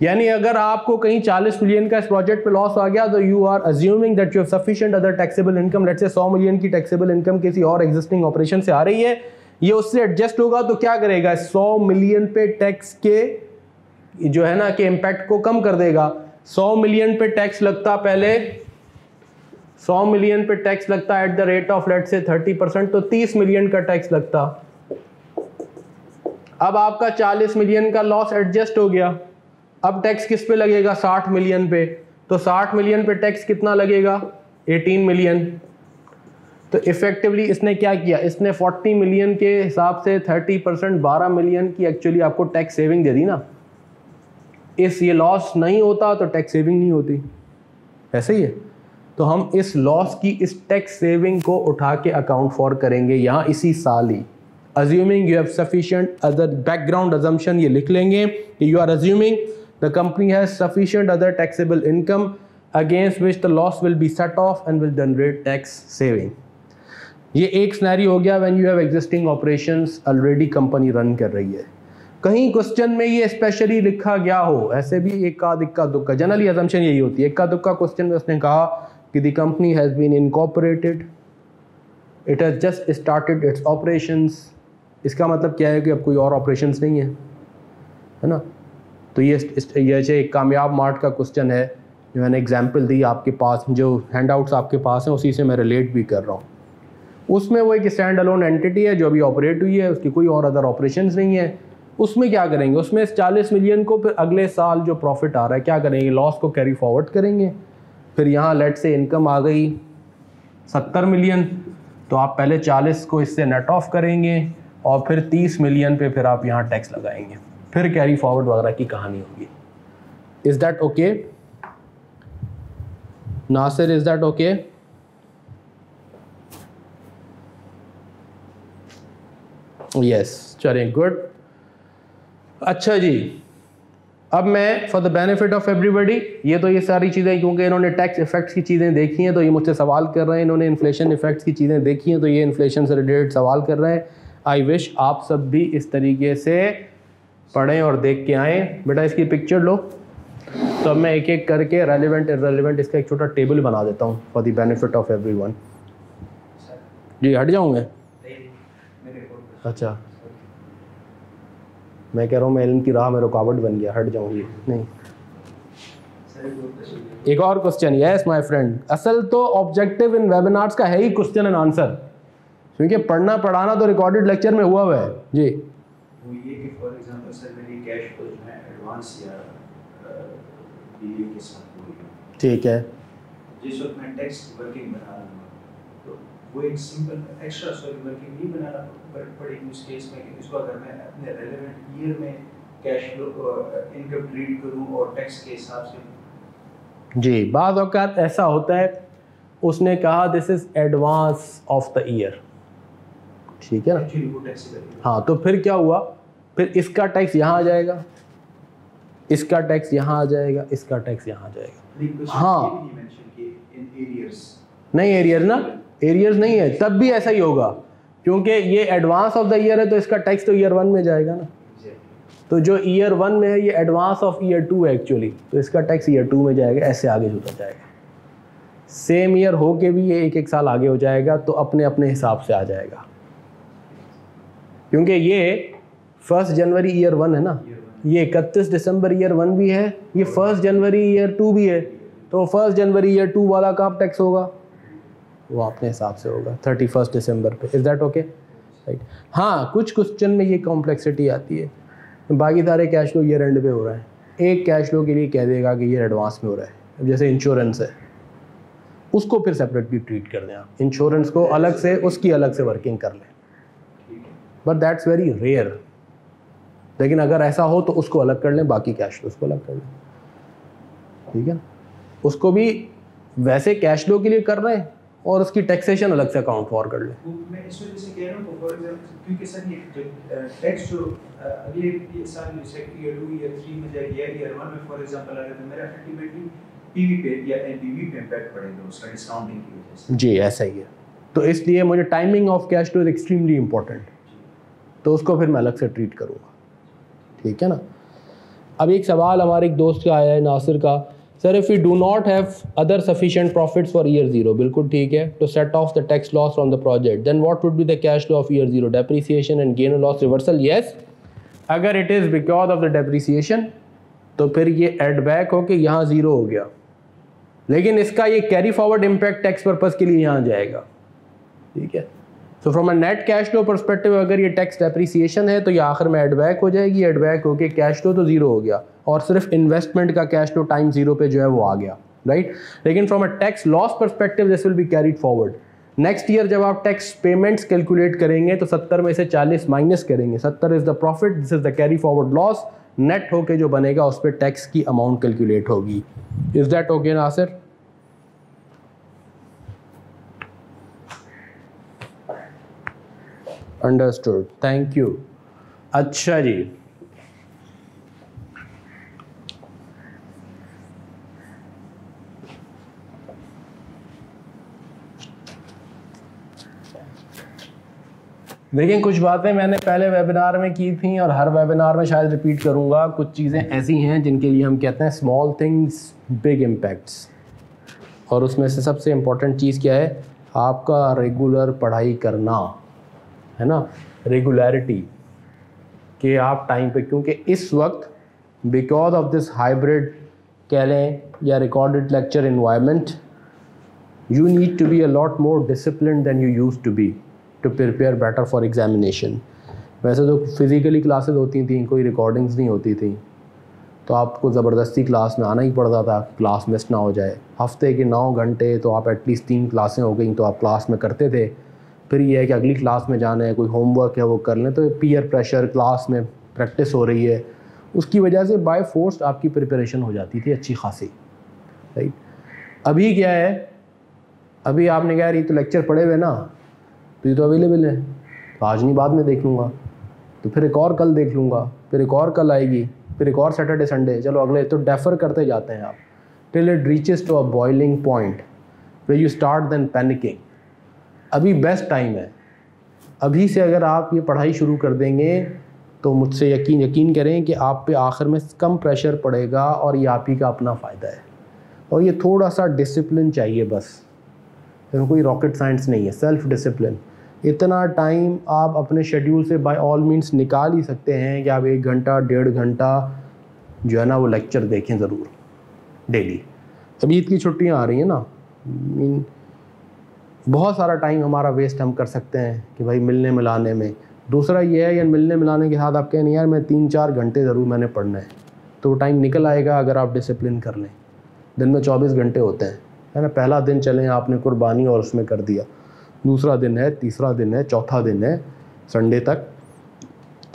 यानी अगर आपको कहीं 40 मिलियन का इस प्रोजेक्ट पे लॉस आ गया तो you are assuming that you have sufficient other taxable income let's say 100 million की टैक्सेबल इनकम किसी और एग्जिस्टिंग ऑपरेशन से आ रही है ये उससे एडजस्ट होगा तो क्या करेगा? 100 मिलियन पे टैक्स के जो है ना, कि इम्पैक्ट को कम कर देगा। 100 मिलियन पे टैक्स लगता पहले 100 मिलियन पे टैक्स लगता at the rate of let say 30 percent तो 30 मिलियन का टैक्स लगता। अब आपका 40 मिलियन का लॉस एडजस्ट हो गया। अब टैक्स किस पे लगेगा? 60 मिलियन पे। तो 60 मिलियन पे टैक्स कितना लगेगा? 18 मिलियन तो इफेक्टिवली इसने क्या किया? इसने 40 मिलियन के हिसाब से 30 परसेंट बारह मिलियन की एक्चुअली आपको टैक्स सेविंग दे दी ना। इस ये लॉस नहीं होता तो टैक्स सेविंग नहीं होती। ऐसे ही है। तो हम इस लॉस की इस टैक्स सेविंग को उठा के अकाउंट फॉर करेंगे यहाँ इसी साल। ही assuming you have sufficient other background assumption ये लिख लेंगे कि you are assuming the company has sufficient other taxable income against which the loss will be set off and will generate tax saving ये एक स्नैरी हो गया when you have existing operations already company run कर रही है। कहीं question में ये स्पेशली लिखा गया हो, ऐसे भी एक का दिक्का दुक्का। जनरली अजम्पशन यही होती है। एक का दुक्का क्वेश्चन में उसने कहा कि the company has been incorporated it has just started its operations इसका मतलब क्या है कि अब कोई और ऑपरेशंस नहीं है है ना? तो ये ये एक कामयाब मार्ट का क्वेश्चन है, जो मैंने एग्ज़ाम्पल दी आपके पास, जो हैंड आउट्स आपके पास हैं, उसी से मैं रिलेट भी कर रहा हूँ। उसमें वो एक स्टैंड अलोन एंटिटी है, जो अभी ऑपरेट हुई है, उसकी कोई और अदर ऑपरेशन नहीं है। उसमें क्या करेंगे? उसमें इस चालीस मिलियन को फिर अगले साल जो प्रॉफिट आ रहा है, क्या करेंगे? लॉस को कैरी फॉरवर्ड करेंगे। फिर यहाँ लेट से इनकम आ गई सत्तर मिलियन तो आप पहले चालीस को इससे नेट ऑफ़ करेंगे और फिर तीस मिलियन पे फिर आप यहाँ टैक्स लगाएँगे। फिर कैरी फॉरवर्ड वगैरह की कहानी होगी। Is that okay Nasir is that okay yes चलें गुड अच्छा जी, अब मैं for the benefit of everybody ये तो ये सारी चीज़ें, क्योंकि इन्होंने टैक्स इफेक्ट्स की चीज़ें देखी हैं तो ये मुझसे सवाल कर रहे हैं, इन्होंने इन्फ्लेशन इफेक्ट्स की चीज़ें देखी हैं तो ये इन्फ्लेशन से रिलेटेड सवाल कर रहे हैं। आई विश आप सब भी इस तरीके से पढ़ें और देख के आएँ। बेटा, इसकी पिक्चर लो। तो अब मैं एक एक करके रेलिवेंट इरेलीवेंट इसका एक छोटा टेबल बना देता हूँ for the benefit of every जी, हट जाऊँगे अच्छा। मैं कह रहा हूँ मैं इल्म की राह में रुकावट बन गया हट जाऊँ ये। नहीं। एक और क्वेश्चन यस माय फ्रेंड असल तो ऑब्जेक्टिव इन वेबिनार्स का है ही क्वेश्चन एंड आंसर क्योंकि पढ़ना पढ़ाना तो रिकॉर्डेड लेक्चर में हुआ हुआ है। जी। वो ये कि फॉर एग्जांपल सर मेरी कैश फ्लो जो है एडवांस या बीवी के साथ हुई ठीक है। जिस वक्त मैं टैक्स वर्किंग बना रहा हूँ तो वो एक सिंपल एक्स्ट्रा सॉरी वर्किंग नहीं बनाना पड़ेगी उस केस में कि इसको अगर मैं अपने रेलेवेंट ईयर में कैश फ्लो इनकम ट्रीट करूँ और टैक्स के हिसाब से। जी बाद अवकात ऐसा होता है? उसने कहा this is advance of the year ठीक है ना? हाँ तो फिर क्या हुआ? फिर इसका टैक्स यहाँ आ जाएगा। इसका टैक्स यहाँ आ जाएगा। इसका टैक्स यहाँ आ जाएगा। हाँ। नहीं एरियर ना? एरियर्स नहीं है। तब भी ऐसा ही होगा। क्योंकि ये एडवांस ऑफ़ द ईयर है तो इसका टैक्स तो ईयर वन में जाएगा ना। तो जो ईयर वन में है ये एडवांस ऑफ़ ईयर टू है एक्चुअली तो इसका टैक्स ईयर टू में जाएगा ऐसे आगे होता जाएगा। सेम ईयर हो के भी ये एक एक साल आगे हो जाएगा तो अपने अपने हिसाब से आ जाएगा। क्योंकि ये फ़र्स्ट जनवरी ईयर वन है ना। ये इकतीस दिसंबर ईयर वन भी है ये फ़र्स्ट जनवरी ईयर टू भी है। तो फ़र्स्ट जनवरी ईयर टू वाला कब टैक्स होगा। वो अपने हिसाब से होगा थर्टी फ़र्स्ट दिसंबर पे। इज़ दैट ओके राइट हाँ कुछ क्वेश्चन में ये कॉम्प्लेक्सिटी आती है। बाकी सारे कैश फ्लो ईयर एंड पे हो रहा है। एक कैश फ्लो के लिए कह देगा कि ये एडवांस में हो रहा है। अब जैसे इंश्योरेंस है, उसको फिर सेपरेटली ट्रीट कर दें आप। इंश्योरेंस को अलग से, उसकी अलग से वर्किंग कर लें। बट दैट्स वेरी रेयर लेकिन अगर ऐसा हो तो उसको अलग कर लें, बाकी कैश फ्लो उसको अलग कर लें। ठीक है? उसको भी वैसे कैश फ्लो के लिए कर रहे हैं और उसकी टैक्सेशन अलग से अकाउंट फॉर कर लें। जो तो से। जी ऐसा ही है। तो इसलिए मुझे timing of cash two is extremely important तो उसको फिर मैं अलग से ट्रीट करूँगा। ठीक है ना? अब एक सवाल हमारे एक दोस्त का आया है नासिर का। Sir if you do not have other sufficient profits for year zero बिल्कुल ठीक है to set off the tax loss from the project then what would be the cash flow of year zero depreciation and gain loss reversal yes अगर it is because of the depreciation तो फिर ये add back हो के यहाँ zero हो गया लेकिन इसका ये carry forward impact tax purpose के लिए यहाँ जाएगा ठीक है so from a net cash flow perspective अगर ये टैक्स डेप्रिसिएशन है तो ये आखिर में एडबैक हो जाएगी एडबैक होके कैश फ्लो तो ज़ीरो हो गया और सिर्फ़ इन्वेस्टमेंट का कैश फ्लो टाइम ज़ीरो पे जो है वो आ गया राइट लेकिन from a tax loss perspective this will be carried forward next year जब आप टैक्स पेमेंट्स कैलकुलेट करेंगे तो 70 में से 40 माइनस करेंगे। 70 is the profit this is the carry forward loss net होके जो बनेगा, उस पर टैक्स की अमाउंट कैलकुलेट होगी। Is that okay Nasir understood thank you अच्छा जी। देखिए, कुछ बातें मैंने पहले वेबिनार में की थी और हर वेबिनार में शायद रिपीट करूँगा। कुछ चीज़ें ऐसी हैं जिनके लिए हम कहते हैं स्मॉल थिंग्स बिग इम्पैक्ट्स और उसमें से सबसे इम्पोर्टेंट चीज़ क्या है? आपका रेगुलर पढ़ाई करना, है ना? रेगुलरिटी कि आप टाइम पे, क्योंकि इस वक्त बिकॉज़ ऑफ़ दिस हाइब्रिड कह लें या recorded lecture environment you need to be lot more disciplined than you used to be to prepare better for examination वैसे तो फिज़िकली क्लासेस होती थी, कोई रिकॉर्डिंग्स नहीं होती थी। तो आपको ज़बरदस्ती क्लास में आना ही पड़ता था क्लास मिस ना हो जाए। हफ़्ते के नौ घंटे तो आप एटलीस्ट तीन क्लासें हो गई तो आप क्लास में करते थे। फिर ये है कि अगली क्लास में जाना है, कोई होमवर्क है, वो कर लें तो पीयर प्रेशर क्लास में प्रैक्टिस हो रही है। उसकी वजह से बाय फोर्स आपकी प्रिपरेशन हो जाती थी अच्छी खासी राइट अभी क्या है, अभी आपने कहा ये तो लेक्चर पढ़े हुए ना। तो ये तो अवेलेबल है। तो आज नहीं, बाद में देख लूँगा। तो फिर एक और कल देख लूँगा। फिर एक और कल आएगी। फिर एक और सैटरडे संडे चलो, अगले तो डेफर करते जाते हैं आप। Till it reaches to a boiling point way you start then panicking अभी बेस्ट टाइम है। अभी से अगर आप ये पढ़ाई शुरू कर देंगे तो मुझसे यकीन यकीन करें कि आप पे आखिर में कम प्रेशर पड़ेगा और ये आप ही का अपना फ़ायदा है। और ये थोड़ा सा डिसिप्लिन चाहिए बस। इसमें कोई रॉकेट साइंस नहीं है। सेल्फ डिसिप्लिन इतना टाइम आप अपने शेड्यूल से बाय ऑल मींस निकाल ही सकते हैं कि आप एक घंटा, डेढ़ घंटा जो है ना वो लेक्चर देखें ज़रूर डेली अभी ईद की छुट्टियाँ आ रही हैं ना मीन बहुत सारा टाइम हमारा वेस्ट हम कर सकते हैं कि भाई मिलने मिलाने में। दूसरा ये है या मिलने मिलाने के साथ आप कहें यार, मैं तीन चार घंटे ज़रूर मैंने पढ़ना है। तो वो टाइम निकल आएगा अगर आप डिसिप्लिन कर लें। दिन में चौबीस घंटे होते हैं। है ना, पहला दिन चलें, आपने कुर्बानी और उसमें कर दिया। दूसरा दिन है, तीसरा दिन है, चौथा दिन है संडे तक।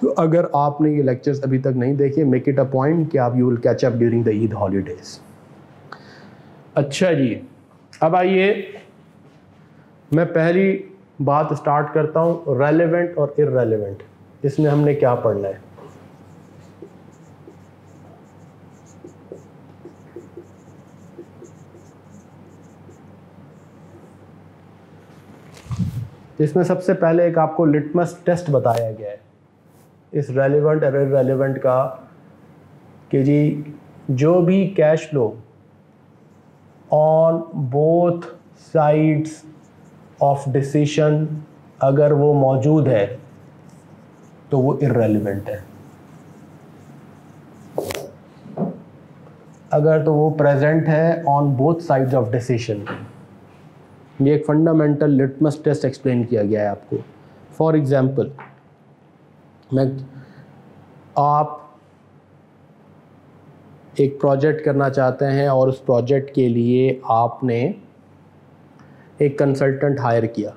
तो अगर आपने ये लेक्चर्स अभी तक नहीं देखे मेक इट अ पॉइंट कि आप you will catch up during the Eid holidays अच्छा जी, अब आइए, मैं पहली बात स्टार्ट करता हूँ रेलेवेंट और इरेलीवेंट इसमें हमने क्या पढ़ना है? इसमें सबसे पहले एक आपको लिटमस टेस्ट बताया गया है। इस रेलिवेंट और इरेलीवेंट का कि जी, जो भी cash flow on both sides of decision अगर वो मौजूद है तो वो इरेलीवेंट है। अगर तो वो प्रेजेंट है on both sides of decision ये एक फंडामेंटल लिटमस टेस्ट एक्सप्लेन किया गया है आपको। फॉर एग्ज़ाम्पल मैं आप एक प्रोजेक्ट करना चाहते हैं और उस प्रोजेक्ट के लिए आपने एक कंसल्टेंट हायर किया।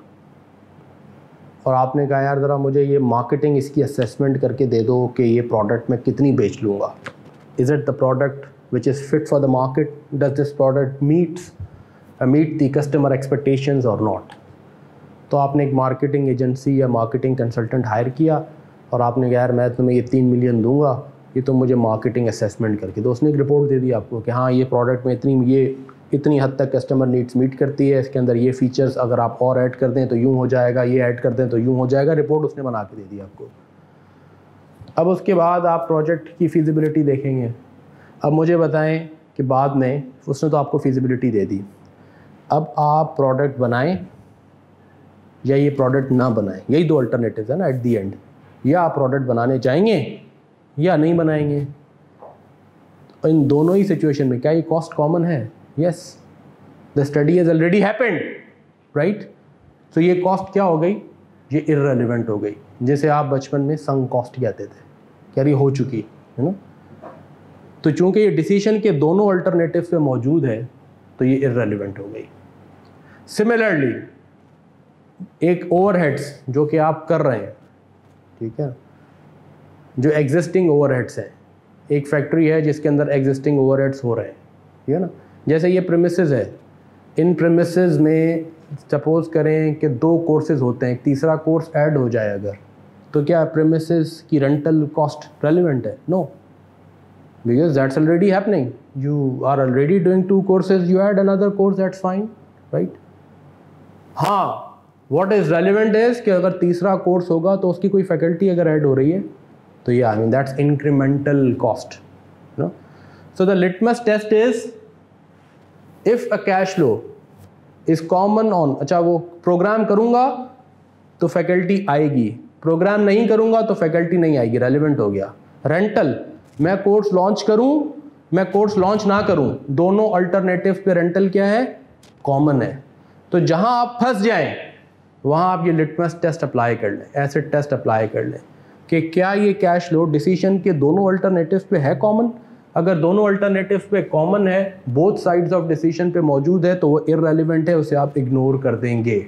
और आपने कहा, यार, ज़रा मुझे ये मार्केटिंग इसकी असेसमेंट करके दे दो कि ये प्रोडक्ट मैं कितनी बेच लूँगा। Is it the product which is fit for the market does this product meets meet the customer expectations और नॉट तो आपने एक मार्केटिंग एजेंसी या मार्केटिंग कंसल्टेंट हायर किया और आपने कहा, यार, मैं तुम्हें ये तीन मिलियन दूँगा, ये तो मुझे मार्केटिंग असेसमेंट करके तो उसने एक रिपोर्ट दे दी आपको कि हाँ ये प्रोडक्ट में इतनी, ये, इतनी हद तक कस्टमर नीड्स मीट करती है, इसके अंदर ये फीचर्स अगर आप और ऐड कर दें तो यूँ हो जाएगा, ये ऐड कर दें तो यूँ हो जाएगा। रिपोर्ट उसने बना के दे दी आपको। अब उसके बाद आप प्रोजेक्ट की फिजिबिलिटी देखेंगे। अब मुझे बताएँ कि बाद में उसने तो आपको फिजिबिलिटी दे दी। अब आप प्रोडक्ट बनाएँ या ये प्रोडक्ट ना बनाएँ। यही दो अल्टरनेटिव है ना एट दी एंड या आप प्रोडक्ट बनाने चाहेंगे या नहीं बनाएँगे। इन दोनों ही सिचुएशन में क्या ये कॉस्ट कॉमन है? Yes the study is already happened right तो ये कॉस्ट क्या हो गई? ये इरेलीवेंट हो गई। जैसे आप बचपन में संग कॉस्ट कहते थे। क्या ये हो चुकी, है ना? तो चूँकि ये डिसीज़न के दोनों अल्टरनेटिव पे मौजूद है तो ये इरेलीवेंट हो गई। सिमिलरली एक ओवरहेड्स जो कि आप कर रहे हैं, ठीक है, जो एग्जिस्टिंग ओवरहेड्स हैं, एक फैक्ट्री है जिसके अंदर एग्जिस्टिंग ओवरहेड्स हो रहे हैं, ठीक है ना? जैसे ये प्रेमिसेस है, इन प्रेमिसेस में सपोज़ करें कि दो कोर्सेज होते हैं तीसरा कोर्स ऐड हो जाए अगर तो क्या प्रेमिसेस की रेंटल कॉस्ट रेलिवेंट है? No because that's already happening you are already doing two courses you add another course that's fine right हाँ वॉट इज़ रेलिवेंट इज़ कि अगर तीसरा कोर्स होगा तो उसकी कोई फैकल्टी अगर ऐड हो रही है तो ये I mean that's incremental cost no so the litmus test is if a cash flow is common on अच्छा वो प्रोग्राम करूँगा तो फैकल्टी आएगी प्रोग्राम नहीं करूँगा तो फैकल्टी नहीं आएगी रेलिवेंट हो गया. रेंटल मैं कोर्स लॉन्च करूँ, मैं कोर्स लॉन्च ना करूँ, दोनों अल्टरनेटिव पे रेंटल क्या है? कॉमन है. तो जहाँ आप फंस जाएँ, वहाँ आप ये लिटमस टेस्ट अप्लाई कर लें एसिड टेस्ट अप्लाई कर लें कि क्या ये कैश फ्लो डिसीज़न के दोनों अल्टरनेटिव पे है कॉमन अगर दोनों अल्टरनेटिव पे कॉमन है बोथ साइड्स ऑफ़ डिसीज़न पे मौजूद है तो वो इरेलीवेंट है, उसे आप इग्नोर कर देंगे।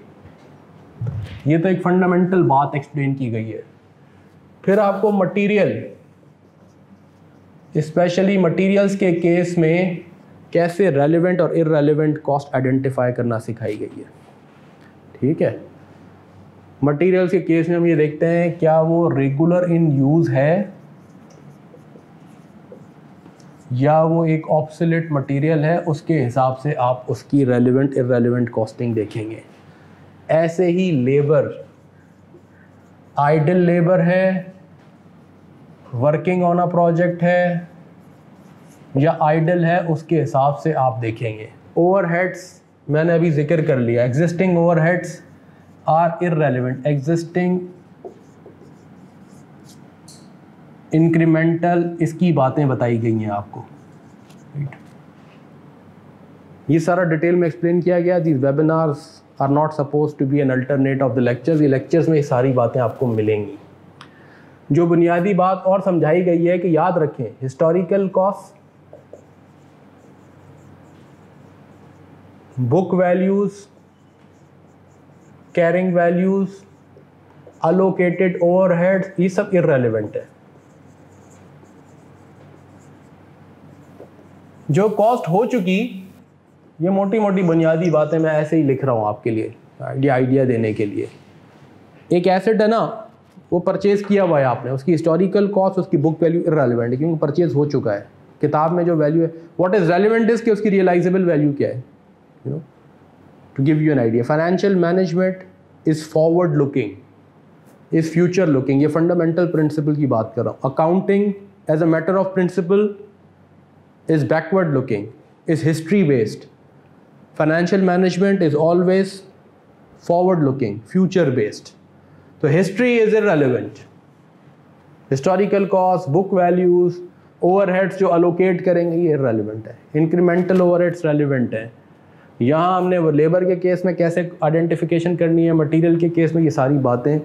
ये तो एक फंडामेंटल बात एक्सप्लेन की गई है। फिर आपको मटेरियल स्पेशली मटेरियल्स के केस में कैसे रेलिवेंट और इरेलीवेंट कॉस्ट आइडेंटिफाई करना सिखाई गई है। ठीक है? मटेरियल्स के केस में हम ये देखते हैं, क्या वो रेगुलर इन यूज़ है? या वो एक ऑप्सलेट मटेरियल है, उसके हिसाब से आप उसकी रेलिवेंट इरेलीवेंट कॉस्टिंग देखेंगे। ऐसे ही लेबर आइडल लेबर है वर्किंग ऑन अ प्रोजेक्ट है या आइडल है, उसके हिसाब से आप देखेंगे। ओवरहेड्स, मैंने अभी ज़िक्र कर लिया। Existing overheads are irrelevant existing incremental इसकी बातें बताई गई हैं आपको। ये सारा डिटेल में एक्सप्लेन किया गया। These webinars are not suppose to be an alternate of the lectures ये लेक्चर्स में ये सारी बातें आपको मिलेंगी। जो बुनियादी बात और समझाई गई है कि याद रखें historical cost book values carrying values allocated overheads ये सब इरेलीवेंट है। जो कॉस्ट हो चुकी, ये मोटी मोटी बुनियादी बातें मैं ऐसे ही लिख रहा हूँ आपके लिए, आइडिया आइडिया देने के लिए। एक एसेट है ना, वो परचेज किया हुआ है आपने, उसकी हिस्टोरिकल कॉस्ट उसकी बुक वैल्यू इरेलीवेंट है, क्योंकि परचेज हो चुका है। किताब में जो वैल्यू है व्हाट इज़ रेलिवेंट इज़ कि उसकी रियलाइजेबल वैल्यू क्या है। You know to give you an idea financial management is forward looking is future looking ये फंडामेंटल प्रिंसिपल की बात कर रहा हूँ accounting as a matter of principle is backward looking, is history based. Financial management is always forward looking, future based. So history is irrelevant. Historical costs, book values, overheads जो allocate करेंगे ये irrelevant है incremental overheads relevant है यहाँ हमने वो labour के case में कैसे आइडेंटिफिकेशन करनी है मटेरियल के केस में ये सारी बातें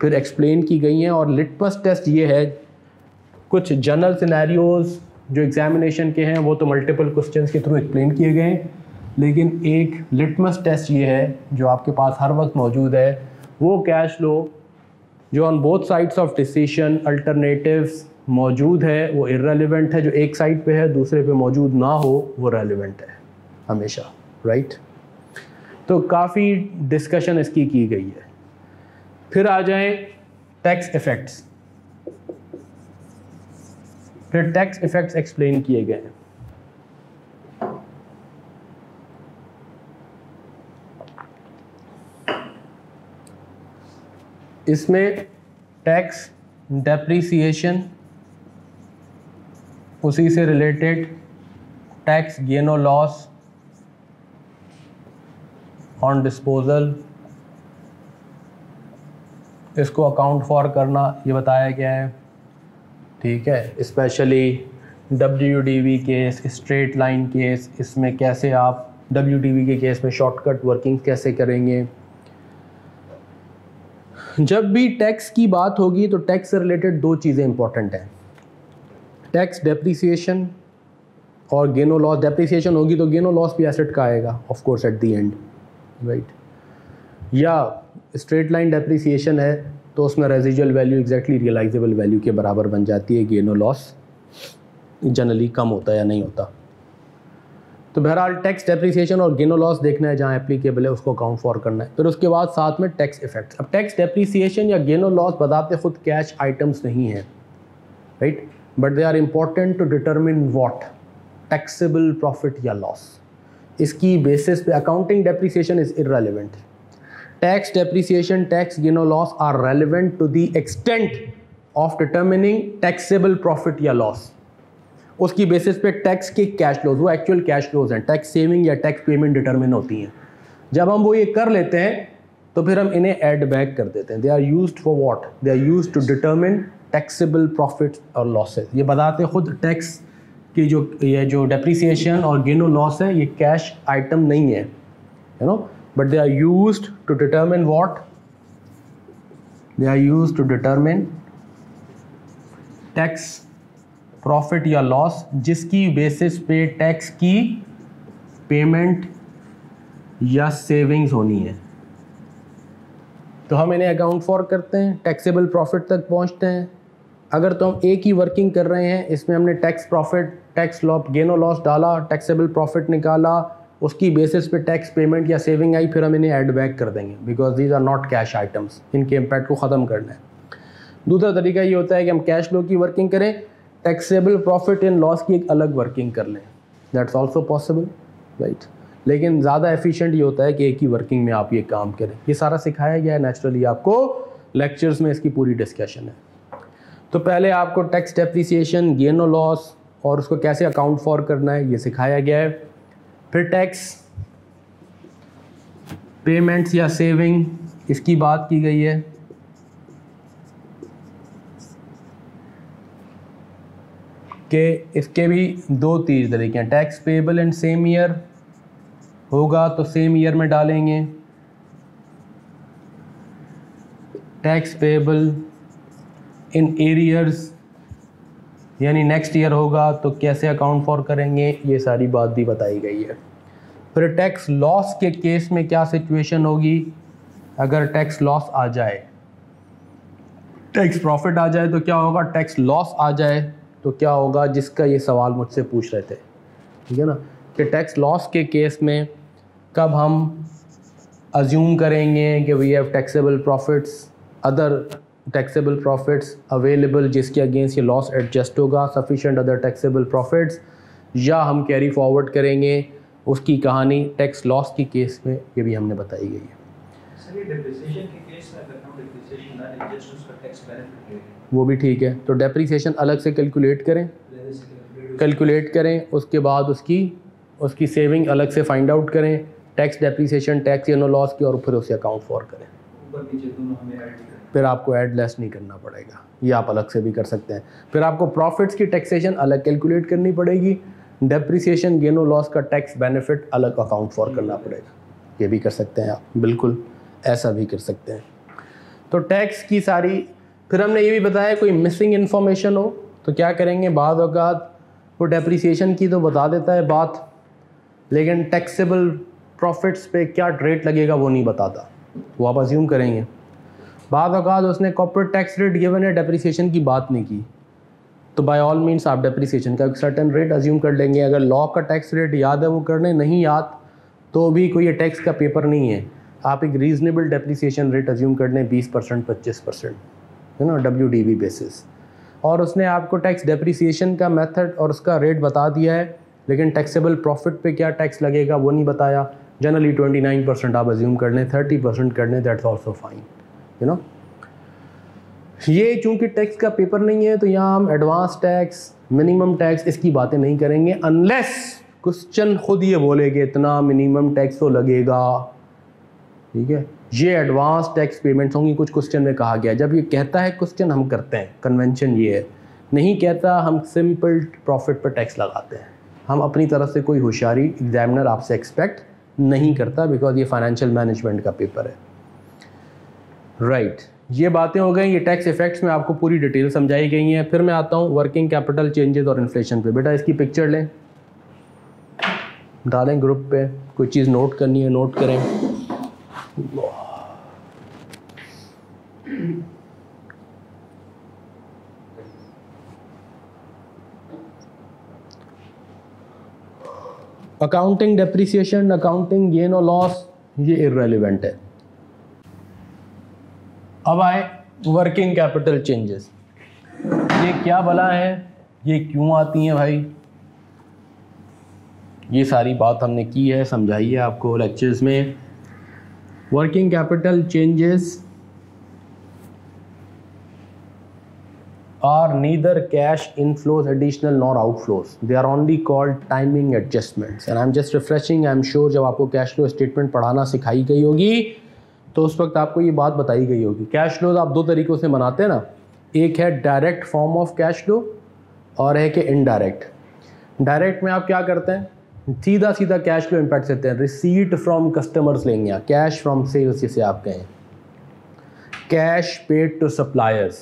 फिर एक्सप्लेन की गई हैं और लिटमस टेस्ट ये है, कुछ जनरल सिनेरियोज़ जो एग्जामिनेशन के हैं, वो तो मल्टीपल क्वेश्चंस के थ्रू एक्सप्लेन किए गए हैं, लेकिन एक लिटमस टेस्ट ये है जो आपके पास हर वक्त मौजूद है, वो कैश लो जो on both sides of decision alternatives मौजूद है, वो इरेलीवेंट है, जो एक साइड पे है, दूसरे पे मौजूद ना हो, वो रेलिवेंट है, हमेशा। राइट तो काफ़ी डिस्कशन इसकी की गई है। फिर आ जाए टैक्स इफ़ेक्ट्स फिर टैक्स इफेक्ट्स एक्सप्लेन किए गए हैं। इसमें टैक्स डेप्रीसिएशन उसी से रिलेटेड टैक्स गेन और लॉस ऑन डिस्पोजल इसको अकाउंट फॉर करना, ये बताया गया है। ठीक है? Specially W D V case straight line case इसमें कैसे आप डब्ल्यू डी वी के केस में शॉर्टकट वर्किंग कैसे करेंगे? जब भी टैक्स की बात होगी तो टैक्स से रिलेटेड दो चीज़ें इंपॉर्टेंट हैं। टैक्स डेप्रीसिएशन और गेनो लॉस डेप्रीसिएशन होगी तो गेनो लॉस भी एसेट का आएगा of course at the end right या स्ट्रेट लाइन डेप्रीसिएशन है तो उसमें residual value exactly realisable value के बराबर बन जाती है गेनो लॉस जनरली कम होता है या नहीं होता. तो बहरहाल टैक्स डेप्रिसिएशन और गेनो लॉस देखना है, जहाँ एप्लीकेबल है, उसको अकाउंट फॉर करना है। फिर उसके बाद साथ में टैक्स इफेक्ट्स अब टैक्स डेप्रिसिएशन या गेनो लॉस बताते खुद कैश आइटम्स नहीं है। Right but they are important to determine what taxable profit या लॉस इसकी बेसिस पे accounting depreciation is irrelevant tax tax gain or loss are relevant to the extent of determining taxable profit या loss उसकी basis पे tax के cash flows वो actual cash flows हैं. Tax saving या टैक्स पेमेंट डिटर्मिन होती हैं. जब हम वो ये कर लेते हैं तो फिर हम इन्हें एड बैक कर देते हैं. They are use for what they are use to determine taxable profit और लॉसेज ये बताते हैं खुद टैक्स की जो ये जो डेप्रीसिएशन और गेन गेनो लॉस है, ये कैश आइटम नहीं है you know but they are used to determine what? They are used to determine tax profit या लॉस जिसकी बेसिस पे टैक्स की पेमेंट या सेविंग्स होनी है। तो हम इन्हें अकाउंट फॉर करते हैं टैक्सेबल प्रॉफिट तक पहुँचते हैं। अगर तो हम एक ही वर्किंग कर रहे हैं, इसमें हमने टैक्स प्रॉफिट टैक्स लॉप गेन लॉस डाला टैक्सेबल प्रॉफिट निकाला, उसकी बेसिस पे टैक्स पेमेंट या सेविंग आई, फिर हम इन्हें ऐड बैक कर देंगे। Because these are not cash items इनके इम्पैक्ट को ख़त्म करना है। दूसरा तरीका ये होता है कि हम कैश फ्लो की वर्किंग करें टैक्सेबल प्रॉफिट इन लॉस की एक अलग वर्किंग कर लें। दैट्स ऑल्सो पॉसिबल राइट लेकिन ज़्यादा एफिशिएंट ये होता है कि एक ही वर्किंग में आप ये काम करें। ये सारा सिखाया गया है नेचुरली आपको लेक्चर्स में इसकी पूरी डिस्कशन है। तो पहले आपको टैक्स डेप्रिसिएशन गेन लॉस और उसको कैसे अकाउंट फॉर करना है, ये सिखाया गया है। फिर टैक्स पेमेंट्स या सेविंग इसकी बात की गई है। कि इसके भी दो तीन तरीके हैं। Tax payable in same year होगा तो सेम ईयर में डालेंगे। टैक्स पेबल इन एरियर्स यानी नेक्स्ट ईयर होगा तो कैसे अकाउंट फॉर करेंगे, ये सारी बात भी बताई गई है। फिर टैक्स लॉस के केस में क्या सिचुएशन होगी? अगर टैक्स लॉस आ जाए टैक्स प्रॉफिट आ जाए तो क्या होगा? टैक्स लॉस आ जाए तो क्या होगा? जिसका ये सवाल मुझसे पूछ रहे थे। ठीक है ना? कि टैक्स लॉस के केस में कब हम अज्यूम करेंगे कि we have taxable profits other taxable profits available जिसके अगेंस्ट ये लॉस एडजस्ट होगा सफिशेंट अदर टैक्सेबल प्रॉफिट्स या हम कैरी फॉरवर्ड करेंगे उसकी कहानी टैक्स लॉस की केस में ये भी हमने बताई गई है। लें वो भी ठीक है। तो डेप्रीसिएशन अलग से कैलकुलेट करें। कैलकुलेट करें उसके बाद उसकी उसकी सेविंग अलग से फाइंड आउट करें। टैक्स डेप्रीसिएशन टैक्स या नो लॉस की और फिर उसे अकाउंट फॉर करें। फिर आपको ऐड लेस नहीं करना पड़ेगा। ये आप अलग से भी कर सकते हैं। फिर आपको प्रॉफिट्स की टैक्सेशन अलग कैलकुलेट करनी पड़ेगी। डेप्रिसिएशन गेन लॉस का टैक्स बेनिफिट अलग अकाउंट फॉर करना पड़ेगा। ये भी कर सकते हैं आप। बिल्कुल, ऐसा भी कर सकते हैं। तो टैक्स की सारी, फिर हमने ये भी बताया, कोई मिसिंग इन्फॉर्मेशन हो तो क्या करेंगे? बाद अवकात वो डेप्रिसिएशन की तो बता देता है बात, लेकिन टैक्सेबल प्रॉफिट्स पे क्या रेट लगेगा वो नहीं बताता। वो आप अज्यूम करेंगे। बाद अवकात उसने कॉर्पोरेट टैक्स रेट गिवन है डेप्रिसिएशन की बात नहीं की। तो बाय ऑल मीन्स आप डेप्रिसिएशन का एक सर्टन रेट अज्यूम कर लेंगे। अगर लॉ का टैक्स रेट याद है वो करने नहीं याद तो भी कोई ये टैक्स का पेपर नहीं है। आप एक रीजनेबल डेप्रिसिएशन रेट अज्यूम कर लें, बीस परसेंट, पच्चीस परसेंट, है ना डब्ल्यू डी बी बेसिस और उसने आपको टैक्स डेप्रिसिएशन का मेथड और उसका रेट बता दिया है, लेकिन टैक्सेबल प्रॉफिट पे क्या टैक्स लगेगा वो नहीं बताया। जनरली ट्वेंटी नाइन परसेंट आप अज्यूम कर लें थर्टी परसेंट कर लें that's also fine you know ये चूँकि टैक्स का पेपर नहीं है तो यहाँ हम एडवांस टैक्स मिनिमम टैक्स इसकी बातें नहीं करेंगे अनलेस क्वेश्चन खुद ये बोले कि इतना मिनिमम टैक्स तो लगेगा। ठीक है? ये एडवांस टैक्स पेमेंट्स होंगी, कुछ क्वेश्चन में कहा गया। जब ये कहता है क्वेश्चन हम करते हैं। कन्वेंशन ये है। नहीं कहता, हम सिंपल प्रॉफिट पर टैक्स लगाते हैं। हम अपनी तरफ़ से कोई होशियारी एग्जामिनर आपसे एक्सपेक्ट नहीं करता बिकॉज़ ये फाइनेंशियल मैनेजमेंट का पेपर है। Right right. ये बातें हो गई, ये टैक्स इफेक्ट्स में आपको पूरी डिटेल समझाई गई हैं। फिर मैं आता हूँ वर्किंग कैपिटल चेंजेस और इन्फ्लेशन पे। बेटा, इसकी पिक्चर लें। डालें ग्रुप पे। कोई चीज़ नोट करनी है नोट करें। अकाउंटिंग डेप्रिसिएशन अकाउंटिंग गेन और लॉस ये इरेलीवेंट है। अब आए वर्किंग कैपिटल चेंजेस ये क्या बला है? ये क्यों आती है भाई? ये सारी बात हमने की है समझाइए आपको लेक्चर्स में। Working capital changes are neither cash inflows additional nor outflows they are only called timing adjustments and I am just refreshing I am sure जब आपको कैश फ्लो स्टेटमेंट पढ़ाना सिखाई गई होगी तो उस वक्त आपको ये बात बताई गई होगी। कैश फ्लोज आप दो तरीक़ों से मनाते हैं ना। एक है direct form of cash flow और है कि इनडायरेक्ट डायरेक्ट में आप क्या करते हैं? सीधा सीधा कैश फ्लो इम्पैक्ट देते हैं। रिसीट फ्रॉम कस्टमर्स लेंगे कैश फ्रॉम सेल्स जिसे आप कहें। कैश पेड टू सप्लायर्स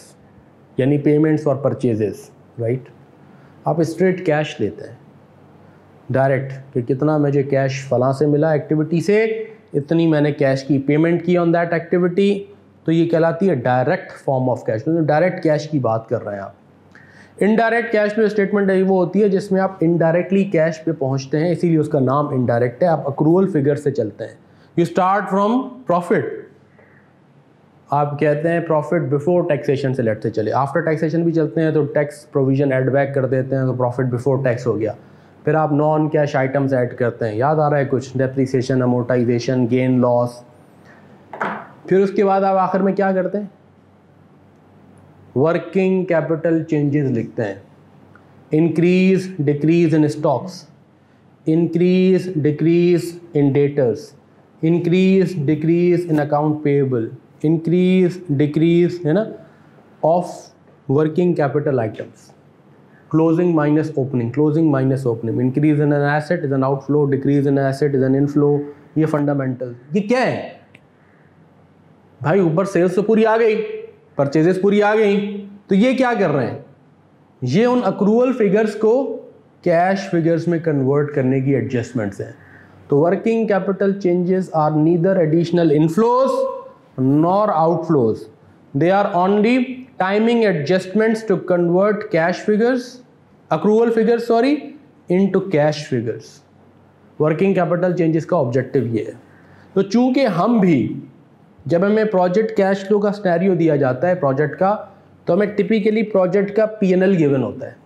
यानी पेमेंट्स और परचेजेस राइट आप स्ट्रेट कैश लेते हैं। डायरेक्ट कि कितना मुझे कैश फला से मिला एक्टिविटी से इतनी मैंने कैश की पेमेंट की ऑन दैट एक्टिविटी तो ये कहलाती है डायरेक्ट फॉर्म ऑफ़ कैश तो डायरेक्ट कैश की बात कर रहे हैं आप। इनडायरेक्ट कैश फ्लो स्टेटमेंट वो होती है जिसमें आप इनडायरेक्टली कैश पे पहुँचते हैं, इसीलिए उसका नाम इनडायरेक्ट है। आप अक्रूवल फिगर से चलते हैं। यू स्टार्ट फ्रॉम प्रॉफिट आप कहते हैं प्रॉफिट बिफोर टैक्सेशन से लेट से चले। आफ्टर टैक्सेशन भी चलते हैं तो टैक्स प्रोविज़न एड बैक कर देते हैं तो प्रॉफिट बिफोर टैक्स हो गया। फिर आप नॉन कैश आइटम्स ऐड करते हैं। याद आ रहा है कुछ? डेप्रीसिएशन अमोटाइजेशन गेन लॉस फिर उसके बाद आप आखिर में क्या करते हैं? वर्किंग कैपिटल चेंजेस लिखते हैं। Increase decrease in stocks increase decrease in debtors increase decrease in account payable increase decrease है ना? Of working capital items closing minus opening closing minus opening increase in an asset is an outflow decrease in asset is an inflow ये fundamental ये क्या है? भाई, ऊपर sales तो पूरी आ गई परचेजेस पूरी आ गई तो ये क्या कर रहे हैं? ये उन अक्रूवल फिगर्स को कैश फिगर्स में कन्वर्ट करने की एडजस्टमेंट्स हैं। तो working capital changes are neither additional inflows nor outflows. They are only timing adjustments to convert cash figures, accrual figures, sorry, into cash figures. Working capital changes का objective ये है। तो चूँकि हम भी जब हमें प्रोजेक्ट कैश फ्लो का स्नैरियो दिया जाता है प्रोजेक्ट का तो हमें टिपिकली प्रोजेक्ट का पीएनएल गिवन होता है।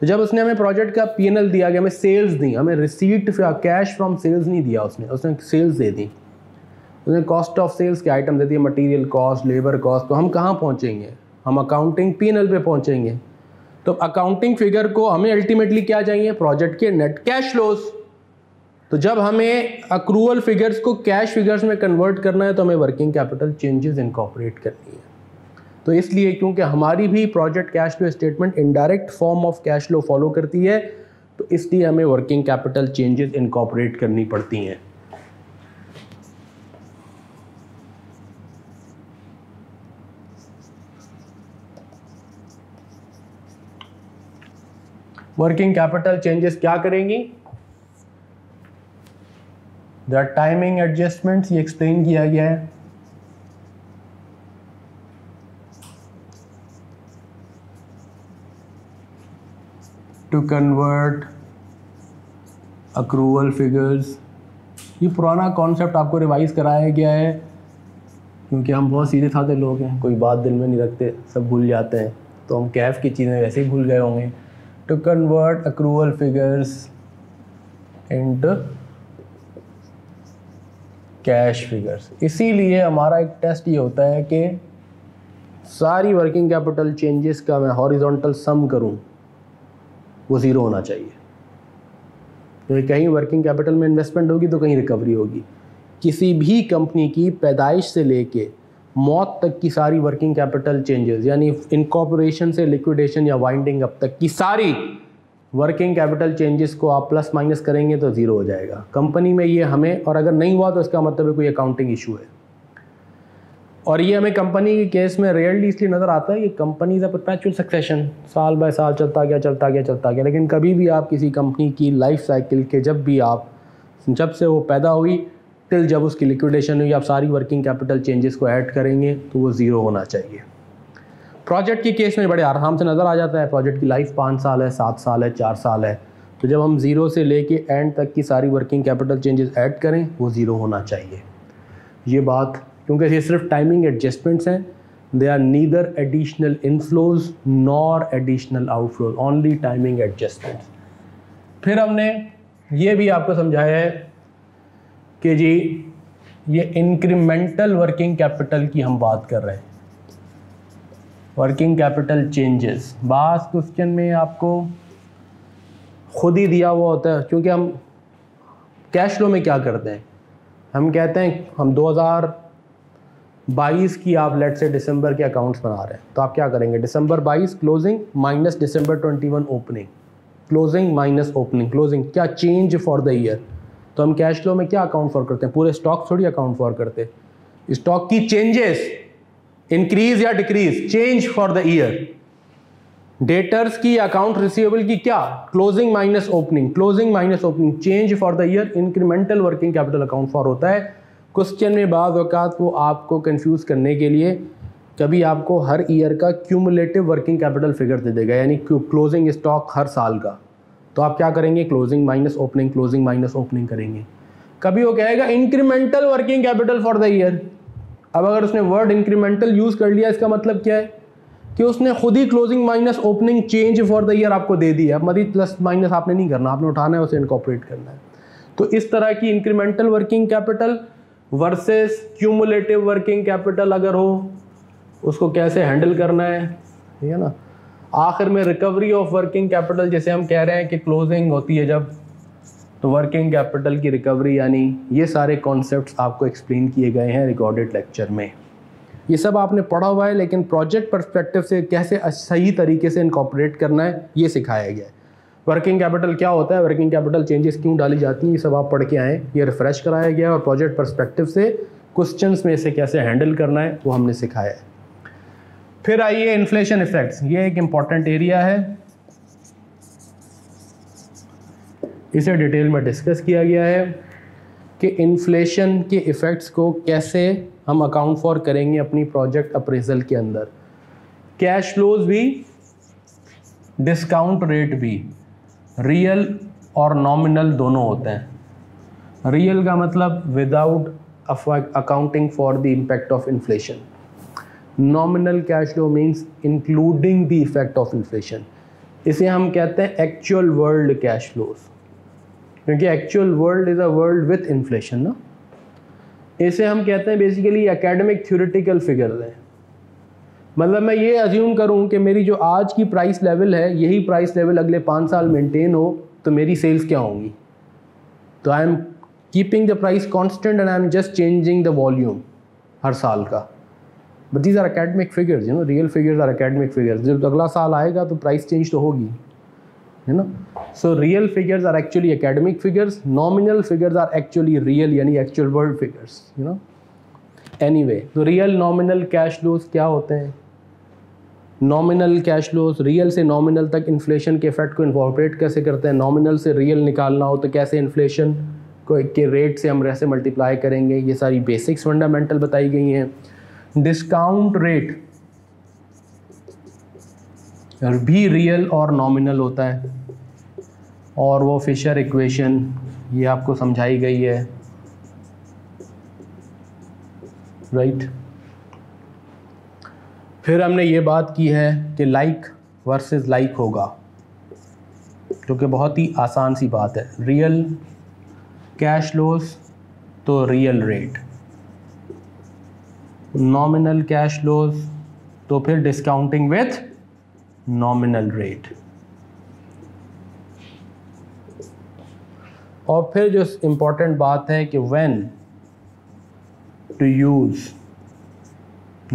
तो जब उसने हमें प्रोजेक्ट का पीएनएल दिया गया हमें सेल्स दी हमें रिसीट कैश फ्रॉम सेल्स नहीं दिया उसने उसने सेल्स दे दी। उसने कॉस्ट ऑफ़ सेल्स के आइटम देती है मटेरियल कॉस्ट लेबर कॉस्ट तो हम कहाँ पहुँचेंगे? हम अकाउंटिंग पीएनएल पे पहुँचेंगे। तो अकाउंटिंग फिगर को हमें अल्टीमेटली क्या चाहिए? प्रोजेक्ट के नेट कैश फ्लोस तो जब हमें अक्रूवल फिगर्स को कैश फिगर्स में कन्वर्ट करना है तो हमें वर्किंग कैपिटल चेंजेस इनकॉपरेट करनी है। तो इसलिए क्योंकि हमारी भी project cash flow statement indirect form of cash flow follow करती है तो इसलिए हमें वर्किंग कैपिटल चेंजेस इनकॉपरेट करनी पड़ती हैं। वर्किंग कैपिटल चेंजेस क्या करेंगी? द टाइमिंग एडजस्टमेंट्स ये एक्सप्लेन किया गया है। टू कन्वर्ट अक्रूवल फिगर्स ये पुराना कॉन्सेप्ट आपको रिवाइज कराया गया है, क्योंकि हम बहुत सीधे साधे लोग हैं, कोई बात दिल में नहीं रखते, सब भूल जाते हैं। तो हम कैफ की चीज़ें वैसे ही भूल गए होंगे। To convert accrual figures into cash figures इसीलिए हमारा एक टेस्ट ये होता है कि सारी वर्किंग कैपिटल चेंजेस का मैं हॉरिजॉन्टल सम करूँ, वो ज़ीरो होना चाहिए। तो कहीं वर्किंग कैपिटल में इन्वेस्टमेंट होगी तो कहीं रिकवरी होगी। किसी भी कंपनी की पैदाइश से लेके मौत तक की सारी वर्किंग कैपिटल चेंजेस यानी इनकॉपरेशन से लिक्विडेशन या वाइंडिंग अप तक की सारी वर्किंग कैपिटल चेंजेस को आप प्लस माइनस करेंगे तो ज़ीरो हो जाएगा। कंपनी में ये हमें, और अगर नहीं हुआ तो इसका मतलब है कोई अकाउंटिंग इशू है। और ये हमें कंपनी के केस में रेयरली इसलिए नज़र आता है कि company is a perpetual succession साल बाय साल चलता गया चलता गया चलता गया। लेकिन कभी भी आप किसी कंपनी की लाइफ साइकिल के जब भी आप, जब से वो पैदा हुई टिल जब उसकी लिक्विडेशन हुई, आप सारी वर्किंग कैपिटल चेंजेस को ऐड करेंगे तो वो ज़ीरो होना चाहिए। प्रोजेक्ट के केस में बड़े आराम से नज़र आ जाता है। प्रोजेक्ट की लाइफ पाँच साल है, सात साल है, चार साल है। तो जब हम ज़ीरो से लेके एंड तक की सारी वर्किंग कैपिटल चेंजेस ऐड करें, वो ज़ीरो होना चाहिए। ये बात, क्योंकि ये सिर्फ़ टाइमिंग एडजस्टमेंट्स हैं। They are neither additional inflows nor additional outflows only timing adjustments फिर हमने ये भी आपको समझाया है कि जी, ये इंक्रीमेंटल वर्किंग कैपिटल की हम बात कर रहे हैं। वर्किंग कैपिटल चेंजेस बास क्वेश्चन में आपको खुद ही दिया हुआ होता है, क्योंकि हम कैश फ्लो में क्या करते हैं? हम कहते हैं, हम 2022 की आप लेट से दिसंबर के अकाउंट्स बना रहे हैं। तो आप क्या करेंगे? December 22 closing minus December 21 opening closing minus opening closing क्या चेंज फॉर द ईयर तो हम कैश फ्लो में क्या अकाउंट फॉर करते हैं? पूरे स्टॉक थोड़ी अकाउंट फॉर करते स्टॉक की चेंजेस इंक्रीज या decrease change for the year debtors की अकाउंट रिसीवेबल की क्या? Closing minus opening closing minus opening change for the year incremental working capital account for होता है। क्वेश्चन में बाद अवकात वो आपको कंफ्यूज करने के लिए, कभी आपको हर ईयर का क्यूमुलेटिव वर्किंग कैपिटल फिगर दे देगा, यानी क्लोजिंग स्टॉक हर साल का। तो आप क्या करेंगे? Closing minus opening closing minus opening करेंगे। कभी वो कहेगा incremental working capital for the year अब अगर उसने वर्ड इंक्रीमेंटल यूज़ कर लिया, इसका मतलब क्या है? कि उसने खुद ही closing minus opening change for the year आपको दे दिया मजीद प्लस माइनस आपने नहीं करना, आपने उठाना है, उसे इनकॉपरेट करना है। तो इस तरह की incremental working capital versus cumulative working capital अगर हो, उसको कैसे हैंडल करना है? ठीक है ना? आखिर में रिकवरी ऑफ़ वर्किंग कैपिटल जैसे हम कह रहे हैं कि क्लोजिंग होती है जब तो वर्किंग कैपिटल की रिकवरी यानी ये सारे कॉन्सेप्ट्स आपको एक्सप्लेन किए गए हैं रिकॉर्डेड लेक्चर में। ये सब आपने पढ़ा हुआ है, लेकिन प्रोजेक्ट परस्पेक्टिव से कैसे सही तरीके से इनकॉपरेट करना है, ये सिखाया गया है। वर्किंग कैपिटल क्या होता है? वर्किंग कैपिटल चेंजेस क्यों डाली जाती हैं? ये सब आप पढ़ के आएँ, ये रिफ़्रेश कराया गया है और प्रोजेक्ट परस्पेक्टिव से क्वेश्चन में इसे कैसे हैंडल करना है, वो हमने सिखाया है। फिर आइए इन्फ्लेशन इफेक्ट्स ये एक इंपॉर्टेंट एरिया है। इसे डिटेल में डिस्कस किया गया है कि इन्फ्लेशन के इफ़ेक्ट्स को कैसे हम अकाउंट फॉर करेंगे अपनी प्रोजेक्ट अप्रेजल के अंदर। कैश फ्लोज भी डिस्काउंट रेट भी रियल और नॉमिनल दोनों होते हैं। रियल का मतलब without accounting for the impact of inflation nominal cash flow means including the effect of inflation इसे हम कहते हैं एक्चुअल वर्ल्ड कैश फ्लोज क्योंकि actual world is a world with inflation ना? इसे हम कहते हैं बेसिकली एकेडमिक थ्योरेटिकल फिगर है। मतलब मैं ये अज्यूम करूँ कि मेरी जो आज की प्राइस लेवल है, यही प्राइस लेवल अगले पाँच साल मेंटेन हो तो मेरी सेल्स क्या होंगी? तो I am keeping the price constant and I am just changing the volume हर साल का। But these are academic figures you know real figures are academic figures जब अगला साल आएगा तो प्राइस चेंज तो होगी है ना so real figures are actually academic figures nominal figures are actually real यानी actual world figures you know anyway तो रियल नॉमिनल कैश फ्लोज क्या होते हैं? नॉमिनल कैश फ्लोज रियल से नॉमिनल तक इन्फ्लेशन के इफ़ेक्ट को इन्कॉर्पोरेट कैसे करते हैं? नॉमिनल से रियल निकालना हो तो कैसे इन्फ्लेशन को के रेट से हम ऐसे मल्टीप्लाई करेंगे? ये सारी बेसिक्स फंडामेंटल बताई गई हैं। डिस्काउंट रेट भी रियल और नॉमिनल होता है। और वो फिशर इक्वेशन ये आपको समझाई गई है। राइट फिर हमने ये बात की है कि लाइक वर्सेस लाइक होगा, जो कि बहुत ही आसान सी बात है। रियल कैश लॉस तो real rate nominal cash flows तो फिर डिस्काउंटिंग विथ नॉमिनल रेट और फिर जो इम्पोर्टेंट बात है कि when to use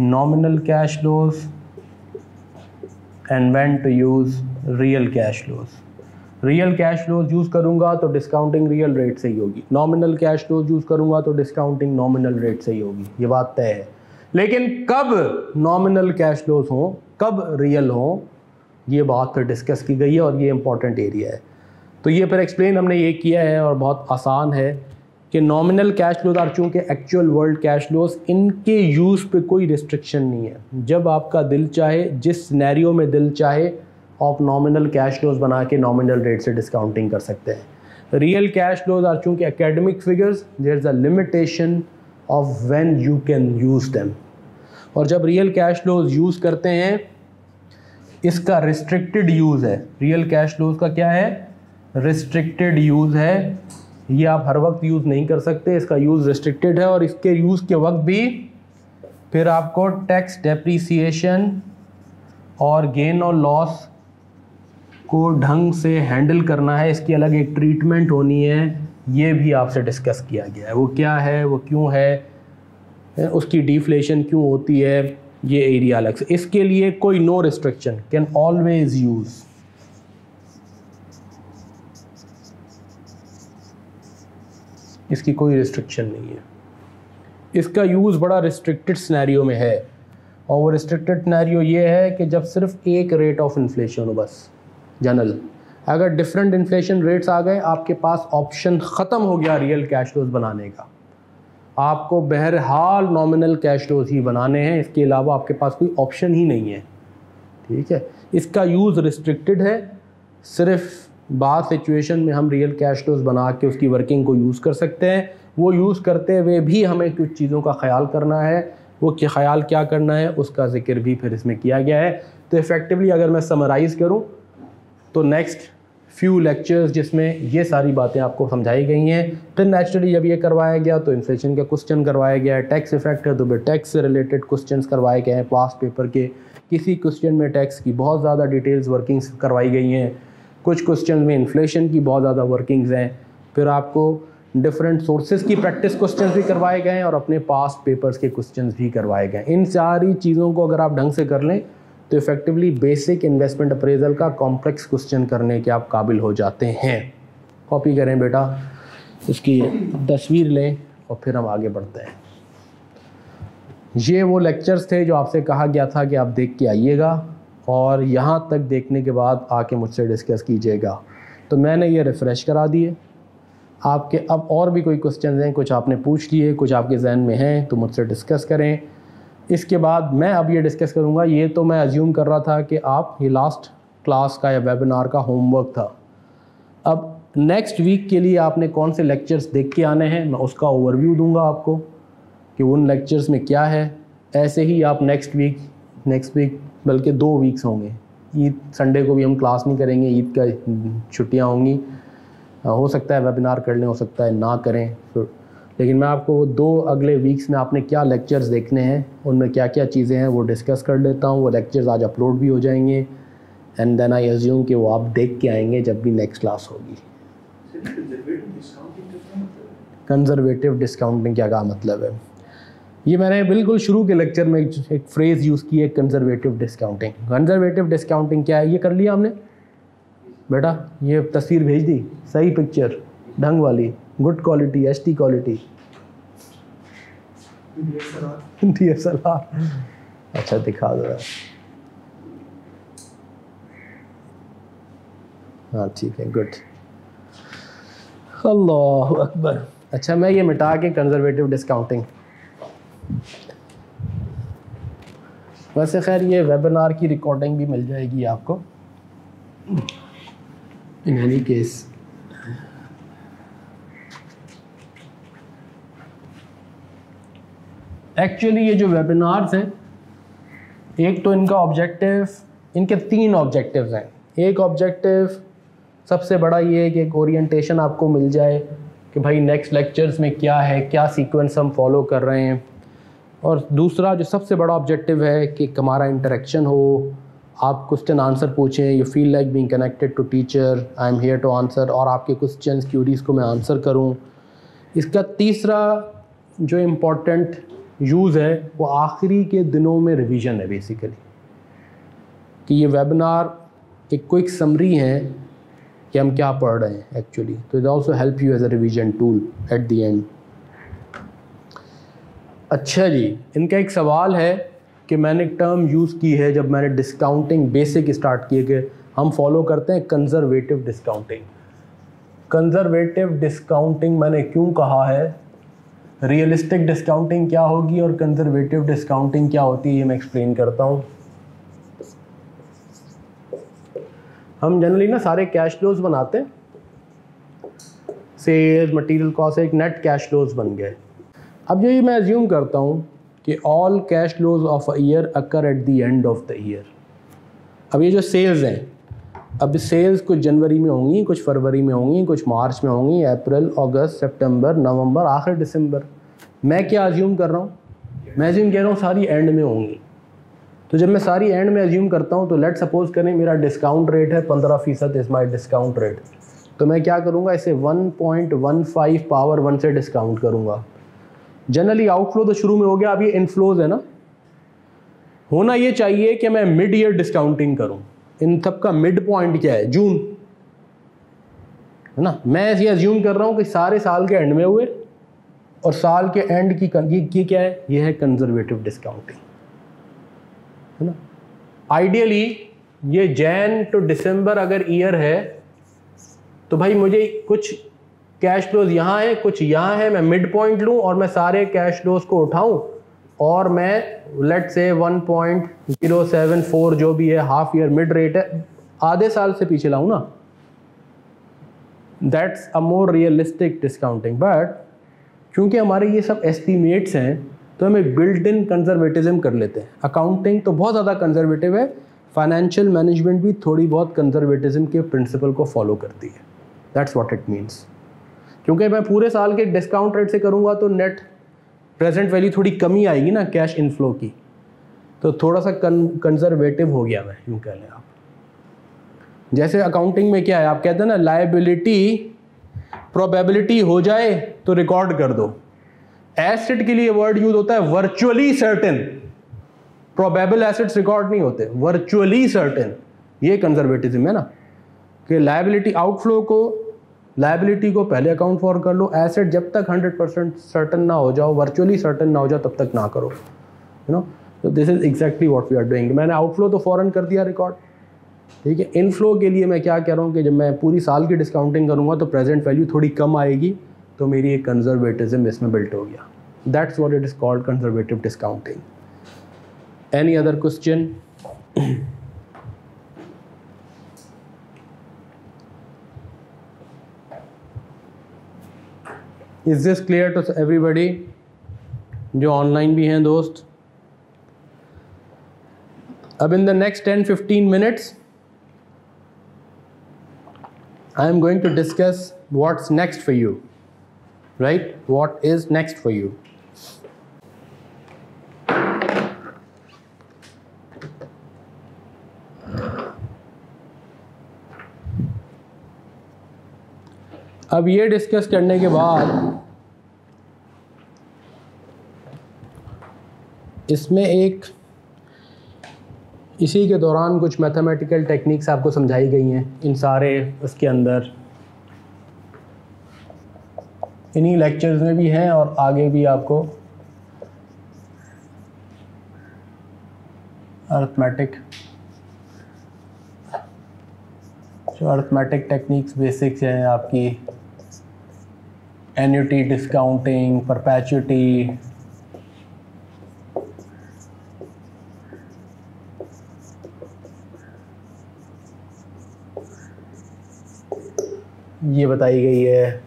nominal cash flows and when to use real cash flows real cash flows use करूँगा तो डिस्काउंटिंग रियल रेट से ही होगी. नॉमिनल कैश फ्लोज यूज़ करूँगा तो डिस्काउंटिंग नॉमिनल रेट से ही होगी. ये बात तय है. लेकिन कब नॉमिनल कैश फ्लोज हों, कब रियल हों, ये बात फिर डिस्कस की गई है और ये इंपॉर्टेंट एरिया है। तो ये फिर एक्सप्लेन हमने ये किया है और बहुत आसान है कि नॉमिनल कैश फ्लोज आर चूँकि एक्चुअल वर्ल्ड कैश फ्लोज इनके यूज़ पे कोई रिस्ट्रिक्शन नहीं है। जब आपका दिल चाहे, जिस सिनेरियो में दिल चाहे, आप नॉमिनल कैश फ्लोज बना के नॉमिनल रेट से डिस्काउंटिंग कर सकते हैं। रियल कैश फ्लोज आर चूँकि academic figures there is a limitation of when you can use them और जब रियल कैश फ्लोज यूज़ करते हैं, इसका रिस्ट्रिक्टेड यूज़ है। रियल कैश फ्लोज का क्या है? रिस्ट्रिक्टेड यूज़ है। ये आप हर वक्त यूज़ नहीं कर सकते, इसका यूज़ रिस्ट्रिक्टेड है और इसके यूज़ के वक्त भी फिर आपको टैक्स डेप्रीसिएशन और गेन और लॉस को ढंग से हैंडल करना है। इसकी अलग एक ट्रीटमेंट होनी है। ये भी आपसे डिस्कस किया गया है। वो क्या है? वो क्यों है? उसकी डिफ्लेशन क्यों होती है, ये एरिया अलग से। इसके लिए कोई no restriction can always use इसकी कोई रिस्ट्रिक्शन नहीं है। इसका यूज़ बड़ा रिस्ट्रिक्टेड स्नैरियो में है। और वो रिस्ट्रिक्टेड स्नैरियो ये है कि जब सिर्फ़ एक रेट ऑफ़ इन्फ्लेशन हो बस जनरल अगर डिफरेंट इन्फ्लेशन रेट्स आ गए, आपके पास ऑप्शन ख़त्म हो गया रियल कैश फ्लोज बनाने का। आपको बहरहाल नॉमिनल कैश फ्लोज ही बनाने हैं। इसके अलावा आपके पास कोई ऑप्शन ही नहीं है। ठीक है? इसका यूज़ रिस्ट्रिक्टेड है। सिर्फ़ बाद सिचुएशन में हम रियल कैश फ्लोज बना के उसकी वर्किंग को यूज़ कर सकते हैं। वो यूज़ करते हुए भी हमें कुछ चीज़ों का ख्याल करना है। वो क्या ख्याल क्या करना है, उसका ज़िक्र भी फिर इसमें किया गया है। तो इफ़ेक्टिवली अगर मैं समराइज़ करूँ तो नेक्स्ट फ्यू लेक्चर्स जिसमें ये सारी बातें आपको समझाई गई हैं। फिर नेचुरली जब ये करवाया गया तो इन्फ्लेशन का क्वेश्चन करवाया गया टैक्स इफ़ेक्ट है तो फिर टैक्स से रिलेटेड क्वेश्चन करवाए गए हैं पास पेपर के। किसी क्वेश्चन में टैक्स की बहुत ज़्यादा डिटेल्स वर्किंग्स करवाई गई हैं। कुछ क्वेश्चन में इन्फ्लेशन की बहुत ज़्यादा वर्किंग्स हैं। फिर आपको डिफरेंट सोर्सेज की प्रैक्टिस क्वेश्चंस भी करवाए गए हैं और अपने पास पेपर्स के क्वेश्चंस भी करवाए गए हैं। इन सारी चीज़ों को अगर आप ढंग से कर लें तो इफ़ेक्टिवली बेसिक इन्वेस्टमेंट अप्रेजल का कॉम्प्लेक्स क्वेश्चन करने के आप काबिल हो जाते हैं। कॉपी करें बेटा, इसकी तस्वीर लें और फिर हम आगे बढ़ते हैं। ये वो लेक्चर्स थे जो आपसे कहा गया था कि आप देख के आइएगा और यहाँ तक देखने के बाद आके मुझसे डिस्कस कीजिएगा। तो मैंने ये रिफ़्रेश करा दिए। आपके अब और भी कोई क्वेश्चन हैं, कुछ आपने पूछ लिए, कुछ आपके जहन में हैं तो मुझसे डिस्कस करें। इसके बाद मैं अब ये डिस्कस करूँगा, ये तो मैं अज्यूम कर रहा था कि आप ये लास्ट क्लास का या वेबिनार का होमवर्क था। अब नेक्स्ट वीक के लिए आपने कौन से लेक्चर्स देख के आने हैं? मैं उसका ओवरव्यू दूँगा आपको कि उन लेक्चर्स में क्या है। ऐसे ही आप नेक्स्ट वीक नेक्स्ट वीक बल्कि दो वीक्स होंगे। ईद संडे को भी हम क्लास नहीं करेंगे, ईद का छुट्टियाँ होंगी। हो सकता है वेबिनार कर लें, हो सकता है ना करें, फिर लेकिन मैं आपको वो दो अगले वीक्स में आपने क्या लेक्चर्स देखने हैं, उनमें क्या क्या चीज़ें हैं वो डिस्कस कर लेता हूँ, वो लेक्चर्स आज अपलोड भी हो जाएँगे एंड देन आई एज्यूम कि वो आप देख के आएँगे जब भी नेक्स्ट क्लास होगी। कंजर्वेटिव डिस्काउंटिंग क्या का मतलब है? ये मैंने बिल्कुल शुरू के लेक्चर में एक फ्रेज़ यूज़ की है कंजर्वेटिव डिस्काउंटिंग कंजर्वेटिव डिस्काउंटिंग क्या है? ये कर लिया हमने बेटा, ये तस्वीर भेज दी, सही पिक्चर ढंग वाली। Good quality quality. D S L R. अच्छा दिखा दो हाँ ठीक है गुड। अल्लाह अकबर। अच्छा मैं ये मिटा के कंजर्वेटिव डिस्काउंटिंग वैसे खैर ये वेबिनार की रिकॉर्डिंग भी मिल जाएगी आपको। इन एनी केस एक्चुअली ये जो वेबिनार्स हैं, एक तो इनका ऑब्जेक्टिव इनके तीन ऑब्जेक्टिव्स हैं। एक ऑब्जेक्टिव सबसे बड़ा ये है कि एक ओरिएंटेशन आपको मिल जाए कि भाई नेक्स्ट लेक्चर्स में क्या है, क्या सीक्वेंस हम फॉलो कर रहे हैं। और दूसरा जो सबसे बड़ा ऑब्जेक्टिव है कि हमारा इंटरेक्शन हो, आप क्वेश्चन आंसर पूछें you feel like being connected to teacher I am here to answer और आपके क्वेश्चन क्यूरीज को मैं आंसर करूँ। इसका तीसरा जो इम्पोर्टेंट यूज़ है, वो आखिरी के दिनों में रिवीजन है बेसिकली कि ये वेबिनार एक क्विक समरी है कि हम क्या पढ़ रहे हैं एक्चुअली तो it also help you as a revision tool at the end अच्छा जी, इनका एक सवाल है कि मैंने एक टर्म यूज़ की है जब मैंने डिस्काउंटिंग बेसिक स्टार्ट किए कि हम फॉलो करते हैं कंजर्वेटिव डिस्काउंटिंग कंजर्वेटिव डिस्काउंटिंग मैंने क्यों कहा है? रियलिस्टिक डिस्काउंटिंग क्या होगी और कंजर्वेटिव डिस्काउंटिंग क्या होती है, ये मैं एक्सप्लेन करता हूँ। हम जनरली ना सारे कैश फ्लोज बनाते हैं। सेल मटेरियल कॉस्ट एक नेट कैश फ्लोज बन गए। अब जो ये मैं एज्यूम करता हूँ कि all cash flows of a year occur at the end of the year अब ये जो सेल्स हैं अब सेल्स कुछ जनवरी में होंगी, कुछ फरवरी में होंगी, कुछ मार्च में होंगी, अप्रैल, अगस्त, सितंबर, नवंबर, आखिर दिसंबर। मैं क्या अज्यूम कर रहा हूँ? मैं अज्यूम कह रहा हूँ सारी एंड में होंगी। तो जब मैं सारी एंड में अज्यूम करता हूँ तो लेट सपोज़ करें मेरा डिस्काउंट रेट है पंद्रह फ़ीसद इज़ माई डिस्काउंट रेट तो मैं क्या करूँगा? इसे one point one five power one से डिस्काउंट करूँगा। जनरली आउटफ्लो तो शुरू में हो गया, अब ये इनफ्लोज है ना? होना ये चाहिए कि मैं मिड ईयर डिस्काउंटिंग करूँ। इन सब का मिड पॉइंट क्या है? जून। है ना? मैं ऐसे अज्यूम कर रहा हूँ कि सारे साल के एंड में हुए और साल के एंड की ये, ये क्या है? ये है कंजर्वेटिव डिस्काउंटिंग है ना? आइडियली ये जैन टू दिसंबर अगर ईयर है तो भाई मुझे कुछ कैश फ्लोज यहाँ है कुछ यहाँ है मैं मिड पॉइंट लूँ और मैं सारे कैश फ्लोज को उठाऊँ और मैं लेट से 1.074 जो भी है हाफ़ ईयर मिड रेट है, आधे साल से पीछे लाऊं ना? That's a more realistic discounting but क्योंकि हमारे ये सब एस्टिमेट्स हैं तो हमें बिल्ट इन कंजर्वेटिज्म कर लेते हैं। अकाउंटिंग तो बहुत ज़्यादा कंजर्वेटिव है फाइनेंशियल मैनेजमेंट भी थोड़ी बहुत कंजर्वेटिज्म के प्रिंसिपल को फॉलो करती है। दैट्स वॉट इट मीन्स क्योंकि मैं पूरे साल के डिस्काउंट रेट से करूँगा तो नेट प्रेजेंट वैल्यू थोड़ी कमी आएगी ना कैश इनफ्लो की। तो थोड़ा सा कंजर्वेटिव हो गया मैं, यूँ कह लें आप। जैसे अकाउंटिंग में क्या है, आप कहते हैं ना लाइबिलिटी प्रोबेबिलिटी हो जाए तो रिकॉर्ड कर दो। एसिड के लिए वर्ड यूज़ होता है virtually certain probable assets record नहीं होते वर्चुअली सर्टेन ये कंजर्वेटिज्म है ना, कि लाइबिलिटी आउटफ्लो को लाइबिलिटी को पहले अकाउंट फॉर कर लो एसेट जब तक 100 परसेंट सर्टन ना हो जाओ वर्चुअली सर्टन ना हो जाओ, तब तक ना करो। यू नो तो this is exactly what we are doing मैंने आउटफ्लो तो फ़ौरन कर दिया रिकॉर्ड ठीक है? इनफ्लो के लिए मैं क्या कह रहा हूँ कि जब मैं पूरी साल की डिस्काउंटिंग करूँगा तो प्रेजेंट वैल्यू थोड़ी कम आएगी तो मेरी एक कंजर्वेटिज्म इसमें बिल्ट हो गया। That's what it is called conservative discounting any other question is this clear to everybody जो ऑनलाइन भी हैं दोस्त। अब in the next ten fifteen minutes I am going to discuss what's next for you, right? What is next for you? अब ये discuss करने के बाद, इसमें एक, इसी के दौरान कुछ मैथमेटिकल टेक्निक्स आपको समझाई गई हैं इन सारे उसके अंदर। इन्हीं लेक्चर्स में भी हैं और आगे भी आपको अर्थमेटिक जो अर्थमेटिक टेक्निक्स बेसिक्स हैं आपकी। एन्यूटी डिस्काउंटिंग परपैचुटी ये बताई गई है।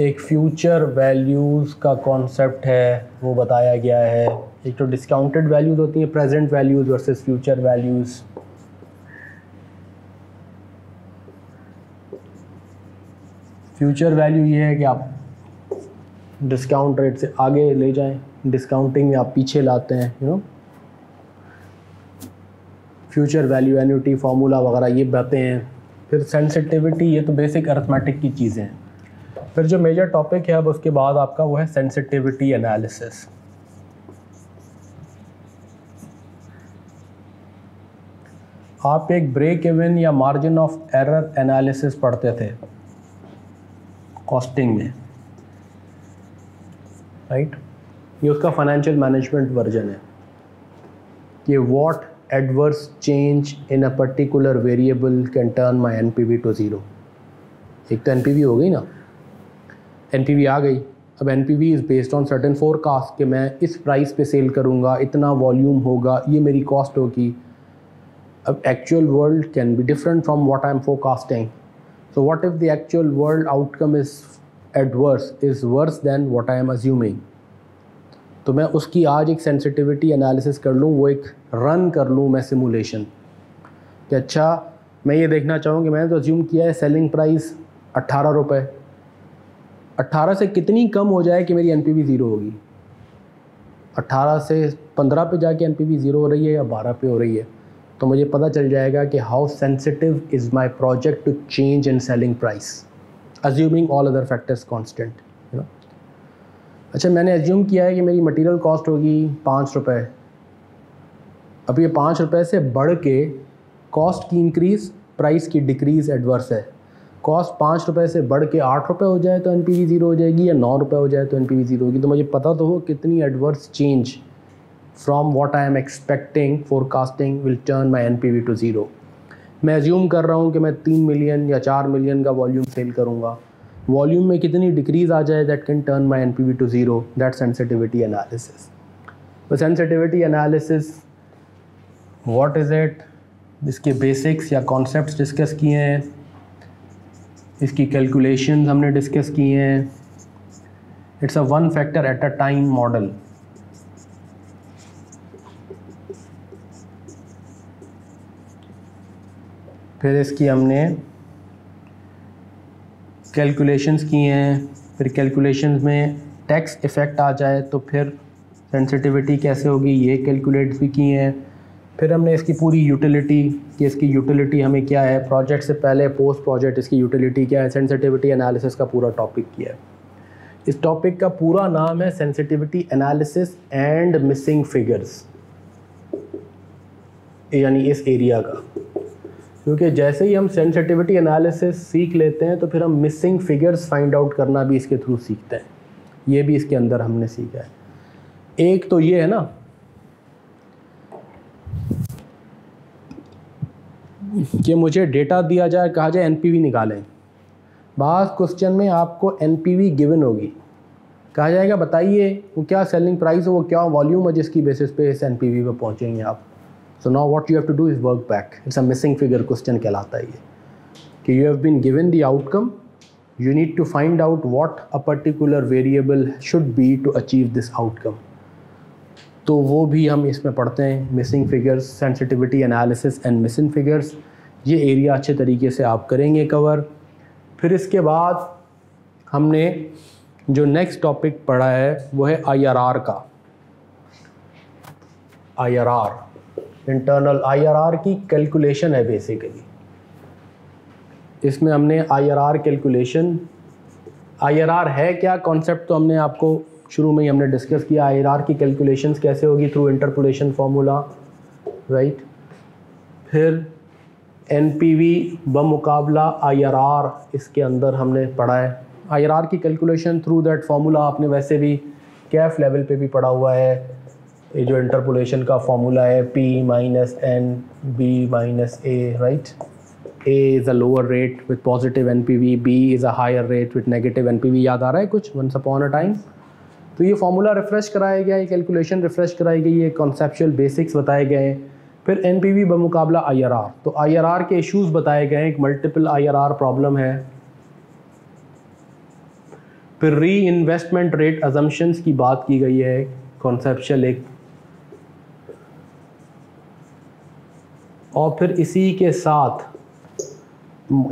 एक फ्यूचर वैल्यूज़ का कॉन्सेप्ट है, वो बताया गया है। एक तो डिस्काउंटेड वैल्यूज़ होती हैं present values versus future values future value ये है कि आप डिस्काउंट रेट से आगे ले जाएँ, डिस्काउंटिंग में आप पीछे लाते हैं you know future value annuity formula वगैरह ये बातें हैं। फिर सेंसिटिविटी ये तो बेसिक अर्थमेटिक की चीज़ें हैं। फिर जो मेजर टॉपिक है, अब उसके बाद आपका वो है सेंसिटिविटी एनालिसिस आप एक ब्रेक इवन या मार्जिन ऑफ़ एरर एनालिसिस पढ़ते थे। कॉस्टिंग में राइट ये उसका फाइनेंशियल मैनेजमेंट वर्जन है। कि what adverse change in a particular variable can turn my NPV to zero एक तो एनपीवी हो गई ना। एन पी वी आ गई। अब N P V is based on certain forecast कि मैं इस प्राइस पे सेल करूँगा, इतना वॉल्यूम होगा, ये मेरी कॉस्ट होगी। अब actual world can be different from what I am forecasting so what if the actual world outcome is adverse is worse than what I am assuming तो मैं उसकी आज एक सेंसिटिविटी एनालिसिस कर लूँ, वो एक रन कर लूँ मैं सिमुलेशन कि अच्छा मैं ये देखना चाहूँ कि मैंने तो अज्यूम किया है सेलिंग प्राइस अट्ठारह रुपये अट्ठारह से कितनी कम हो जाए कि मेरी एन पी ज़ीरो होगी? अट्ठारह से पंद्रह पे जाके एन पी ज़ीरो हो रही है या बारह पे हो रही है? तो मुझे पता चल जाएगा कि how sensitive is my project to change in selling price assuming all other factors constant अच्छा मैंने एज्यूम किया है कि मेरी मटेरियल कॉस्ट होगी पाँच रुपये अब ये पाँच रुपये से बढ़ के कॉस्ट की इंक्रीज़ प्राइस की डिक्रीज़ एडवर्स है। कॉस्ट पाँच रुपये से बढ़ के आठ रुपये हो जाए तो एन पी वी ज़ीरो हो जाएगी या नौ रुपये हो जाए तो एन पी वी ज़ीरो होगी। तो मुझे पता तो हो कितनी adverse change from what I am expecting forecasting will turn my N P V to zero मैं एज्यूम कर रहा हूँ कि मैं तीन मिलियन या चार मिलियन का वॉल्यूम सेल करूँगा। वॉल्यूम में कितनी डिक्रीज आ जाए that can turn my N P V to zero that sensitivity analysis तो sensitivity analysis what is it इसके बेसिक्स या कॉन्सेप्ट डिस्कस किए हैं। इसकी कैलकुलेशन हमने डिस्कस किए हैं। It's a one factor at a time model फिर इसकी हमने कैलकुलेशंस किए हैं, फिर कैलकुलेशंस में टैक्स इफ़ेक्ट आ जाए तो फिर सेंसिटिविटी कैसे होगी, ये कैलकुलेट भी किए हैं। फिर हमने इसकी पूरी यूटिलिटी कि इसकी यूटिलिटी हमें क्या है प्रोजेक्ट से पहले पोस्ट प्रोजेक्ट इसकी यूटिलिटी क्या है सेंसिटिविटी एनालिसिस का पूरा टॉपिक किया है। इस टॉपिक का पूरा नाम है sensitivity analysis and missing figures यानी इस एरिया का। क्योंकि जैसे ही हम सेंसिटिविटी एनालिसिस सीख लेते हैं तो फिर हम मिसिंग फिगर्स फाइंड आउट करना भी इसके थ्रू सीखते हैं। ये भी इसके अंदर हमने सीखा है। एक तो ये है ना, कि मुझे डेटा दिया जाए, कहा जाए एनपीवी निकालें। बास क्वेश्चन में आपको एनपीवी गिवन होगी। कहा जाएगा, बताइए वो क्या सेलिंग प्राइस है, वो क्या वॉल्यूम है जिसकी बेसिस पे इस एनपीवी पे पहुँचेंगे आप। So now what you have to do is work back it's a missing figure question कहलाता है ये, कि you have been given the outcome you need to find out what a particular variable should be to achieve this outcome. तो वो भी हम इसमें पढ़ते हैं missing figures sensitivity analysis and missing figures ये एरिया अच्छे तरीके से आप करेंगे कवर फिर इसके बाद हमने जो नेक्स्ट टॉपिक पढ़ा है, वो है आईआरआर का। आईआरआर इंटरनल आईआरआर की कैलकुलेशन है बेसिकली इसमें हमने आईआरआर कैलकुलेशन आईआरआर है क्या कॉन्सेप्ट तो हमने आपको शुरू में ही हमने डिस्कस किया आईआरआर की कैलकुलेशंस कैसे होगी थ्रू इंटरपोलेशन फार्मूला राइट फिर एन पी एनपीवी बमुकाबला आईआरआर इसके अंदर हमने पढ़ा है। आईआरआर की कैलकुलेशन थ्रू दैट फार्मूला आपने वैसे भी कैफ लेवल पे भी पढ़ा हुआ है। ये जो इंटरपोलेशन का फॉर्मूला है P minus N B minus A right A is a lower rate with positive N P V B is a higher rate higher negative N P V याद आ रहा है कुछ? Once upon अ time? तो ये formula refresh कराया गया, ये कैलकुलेशन रिफ्रेश कराई गई है कॉन्सेप्चुअल बेसिक्स बताए गए हैं। फिर एन पी वी बमुकाबला आई आर आर तो आई आर आर के इशूज़ बताए गए हैं, एक multiple I R R problem है। फिर री इन्वेस्टमेंट रेट अजम्पन्स की बात की गई है कॉन्सेप्शल एक और फिर इसी के साथ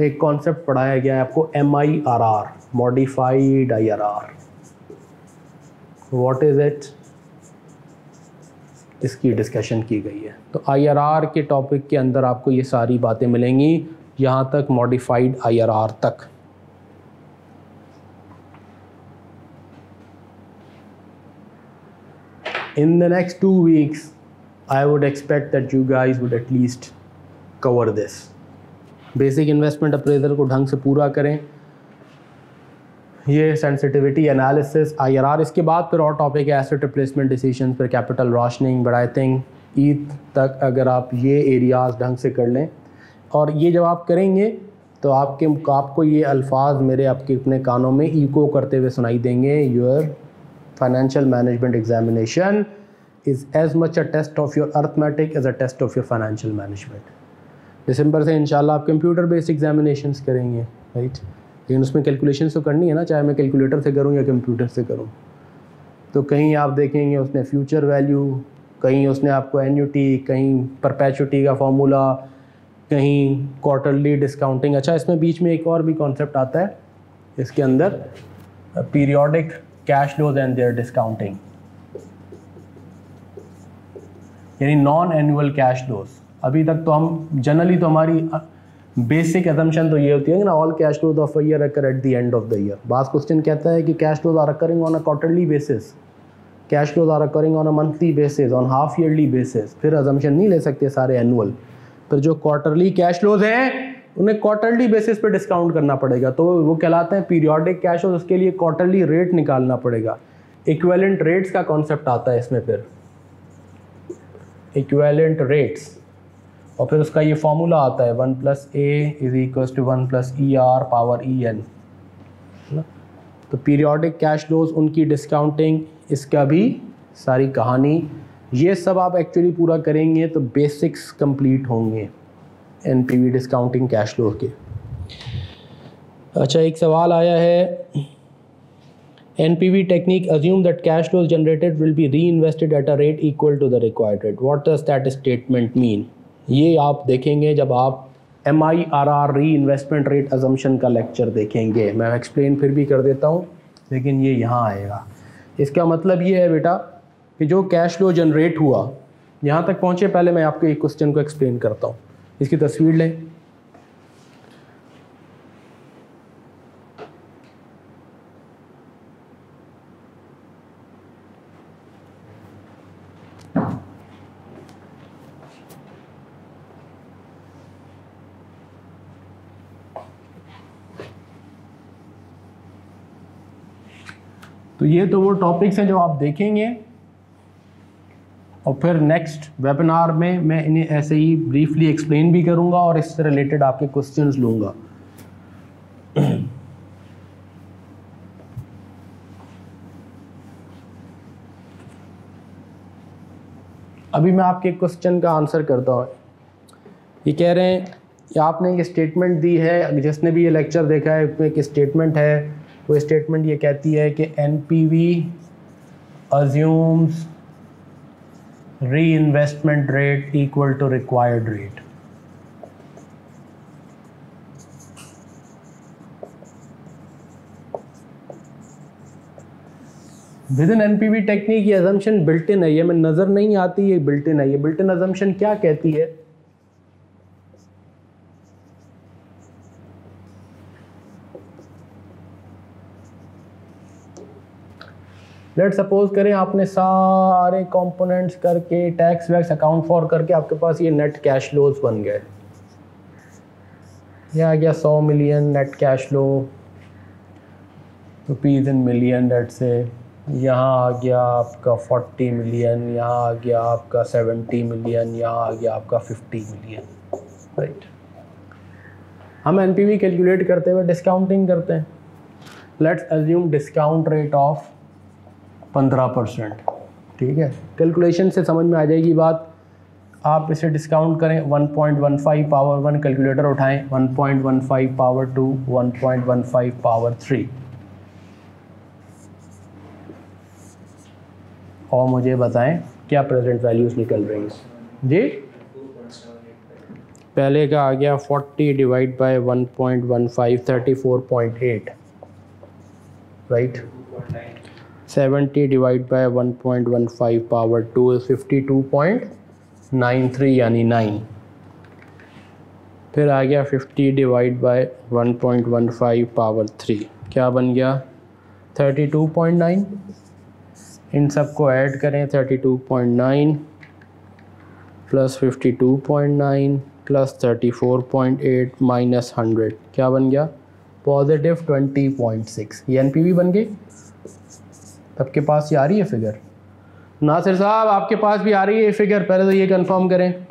एक कॉन्सेप्ट पढ़ाया गया है आपको M I R R modified I R R what is it इसकी डिस्कशन की गई है। तो आई आर आर के टॉपिक के अंदर आपको ये सारी बातें मिलेंगी, यहाँ तक मॉडिफाइड आई आर आर तक। In the next two weeks i would expect that you guys would at least cover this. Basic investment appraisal को ढंग से पूरा करें। ये सेंसिटिविटी एनालिसिस आईआरआर इसके बाद फिर और टॉपिक है एसेट रिप्लेसमेंट डिसीज़न फिर capital rationing but I think Eid तक अगर आप ये एरियाज़ ढंग से कर लें। और ये जब आप करेंगे तो आपके, आपको ये अल्फाज मेरे, आपके अपने कानों में इको करते हुए सुनाई देंगे। Your financial management examination is as much a test of your arithmetic as a test of your financial management दिसंबर से इंशाल्लाह आप कंप्यूटर बेस्ड एग्जामिनेशन करेंगे राइट लेकिन उसमें कैलकुलेशन तो करनी है ना, चाहे मैं कैलकुलेटर से करूँ या कंप्यूटर से करूँ। तो कहीं आप देखेंगे उसने फ्यूचर वैल्यू कहीं उसने आपको एन कहीं परपैचुटी का फार्मूला कहीं क्वार्टरली डिस्काउंटिंग अच्छा इसमें बीच में एक और भी कॉन्सेप्ट आता है, इसके अंदर periodic cash flows and their discounting यानी नॉन एनुअल कैश फ्लोज अभी तक तो हम जनरली तो हमारी बेसिक एजम्पन तो ये होती है ना all cash flows of year occur at the end of the year बास क्वेश्चन कहता है कि cash flows are occurring on a quarterly basis cash flows are occurring on a monthly basis on half yearly basis फिर assumption नहीं ले सकते सारे annual फिर जो क्वार्टरली कैश फ्लोज हैं, उन्हें क्वार्टरली बेसिस पे डिस्काउंट करना पड़ेगा। तो वो कहलाते हैं पीरियोडिक कैश फ्लोज उसके लिए क्वार्टरली रेट निकालना पड़ेगा। इक्वेलेंट रेट्स का कॉन्सेप्ट आता है इसमें फिर। इक्वेलेंट रेट्स और फिर उसका ये फॉर्मूला आता है one plus a is equal to one plus e r power e n तो पीरियोडिक कैश फ्लोज उनकी डिस्काउंटिंग इसका भी सारी कहानी, ये सब आप एक्चुअली पूरा करेंगे तो बेसिक्स कंप्लीट होंगे N P V discounting cash flow के। अच्छा एक सवाल आया है technique assume that cash flows generated will be reinvested at a rate equal to the required rate what does that statement mean ये आप देखेंगे जब आप M I R R reinvestment rate assumption का लेक्चर देखेंगे। मैं एक्सप्लेन फिर भी कर देता हूँ, लेकिन ये यहाँ आएगा। इसका मतलब ये है बेटा कि जो कैश फ्लो जनरेट हुआ, यहाँ तक पहुँचे, पहले मैं आपको एक क्वेश्चन को एक्सप्लेन करता हूँ। इसकी तस्वीर लें। तो ये तो वो टॉपिक्स हैं जो आप देखेंगे। और फिर नेक्स्ट वेबिनार में मैं इन्हें ऐसे ही ब्रीफली एक्सप्लेन भी करूँगा और इससे रिलेटेड आपके क्वेश्चंस लूँगा। अभी मैं आपके क्वेश्चन का आंसर करता हूँ। ये कह रहे हैं कि आपने एक स्टेटमेंट दी है, जिसने भी ये लेक्चर देखा है, उसमें एक स्टेटमेंट है वो स्टेटमेंट ये कहती है कि N P V assumes reinvestment rate equal to required rate within NPV technique ये अजम्पन बिल्ट इन है। ये मैं नज़र नहीं आती, ये बिल्ट इन है। ये बिल्ट इन अजम्पन क्या कहती है? लेट सपोज़ करें आपने सारे कंपोनेंट्स करके टैक्स वैक्स अकाउंट फॉर करके आपके पास ये नेट कैश लोज बन गए। ये आ गया सौ million net cash flow rupees in million date से यहाँ आ गया आपका फोर्टी मिलियन यहाँ आ गया आपका सेवेंटी मिलियन यहाँ आ गया आपका फिफ्टी मिलियन राइट हम एनपीवी कैलकुलेट करते हुए डिस्काउंटिंग करते हैं। Let's assume discount rate of पंद्रह परसेंट। ठीक है? कैलकुलेशन से समझ में आ जाएगी बात। आप इसे डिस्काउंट करें 1.15 पावर वन कैलकुलेटर उठाएँ 1.15 पावर टू 1.15 पावर थ्री और मुझे बताएँ, क्या प्रेजेंट वैल्यूज़ निकल रही हैं? जी? पहले का आ गया 40 divide by 1.15 34.8 right 70 divide by 1.15 power two is 52.93 यानी नाइन। फिर आ गया 50 डिवाइड बाय 1.15 पावर थ्री। क्या बन गया? 32.9 इन सबको ऐड करें 32.9 प्लस 52.9 प्लस 34.8 माइनस 100 क्या बन गया? पॉजिटिव 20.6 ये एन पी बन गई। सबके पास ये आ रही है फिगर नासिर साहब आपके पास भी आ रही है फिगर पहले तो ये कंफर्म करें।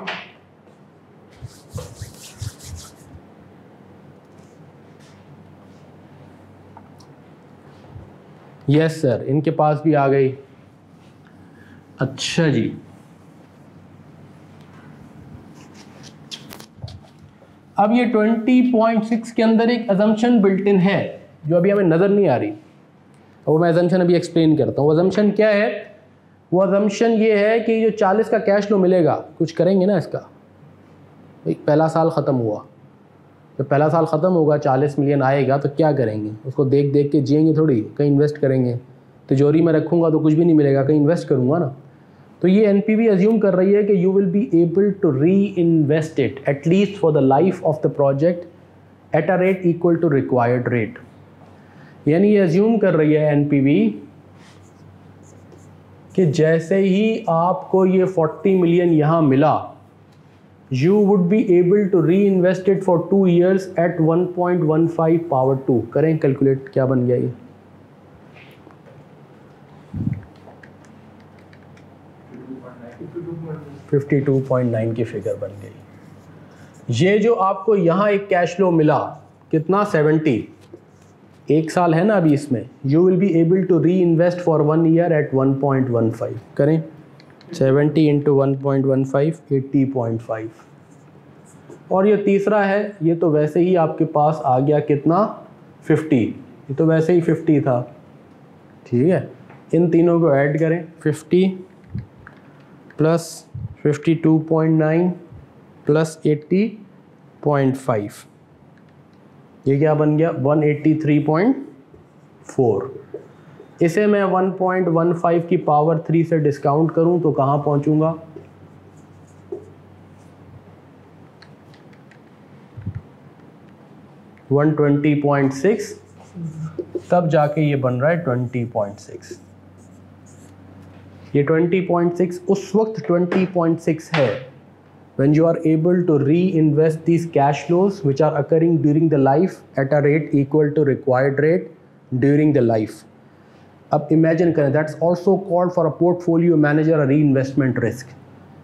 यस सर इनके पास भी आ गई। अच्छा जी। अब ये 20.6 के अंदर एक अजम्पन बिल्ट इन है जो अभी हमें नज़र नहीं आ रही। वो मैं एजम्पन अभी एक्सप्लेन करता हूँ। अजम्पन क्या है? वो अजम्पन ये है कि जो 40 का कैश लो मिलेगा, कुछ करेंगे ना इसका? एक पहला साल ख़त्म हुआ। जब पहला साल ख़त्म होगा 40 मिलियन आएगा तो क्या करेंगे? उसको देख देख के जिएँगे थोड़ी, कहीं इन्वेस्ट करेंगे। तिजोरी में रखूँगा तो कुछ भी नहीं मिलेगा, कहीं इन्वेस्ट करूँगा ना। तो ये एन पी अज्यूम कर रही है कि you will be able to reinvest it at least for the life of the project at a rate equal to required rate यानी ये अज्यूम कर रही है एनपीवी कि जैसे ही आपको ये 40 मिलियन यहाँ मिला you would be able to reinvest it for two years at 1.15 power two करें कैलकुलेट क्या बन गया ये? फिफ्टी टू पॉइंट नाइन की फिगर बन गई। ये जो आपको यहाँ एक कैश फ्लो मिला, कितना? सेवेंटी एक साल है ना अभी इसमें। You will be able to reinvest for one year at one point one five करें? Seventy into one point one five eighty point five और ये तीसरा है, ये तो वैसे ही आपके पास आ गया कितना? फिफ्टी ये तो वैसे ही फिफ्टी था। ठीक है? इन तीनों को ऐड करें। Fifty plus fifty two point nine plus eighty point five ये क्या बन गया? One eighty three point four इसे मैं वन पॉइंट वन फाइव की पावर थ्री से डिस्काउंट करूँ तो कहाँ पहुंचूँगा? वन ट्वेंटी पॉइंट सिक्स तब जाके ये बन रहा है ट्वेंटी पॉइंट सिक्स ये ट्वेंटी पॉइंट सिक्स उस वक्त ट्वेंटी पॉइंट सिक्स है। when you are able to reinvest these cash flows which are occurring during the life at a rate equal to required rate during the life अब imagine करें that's also called for a portfolio manager reinvestment risk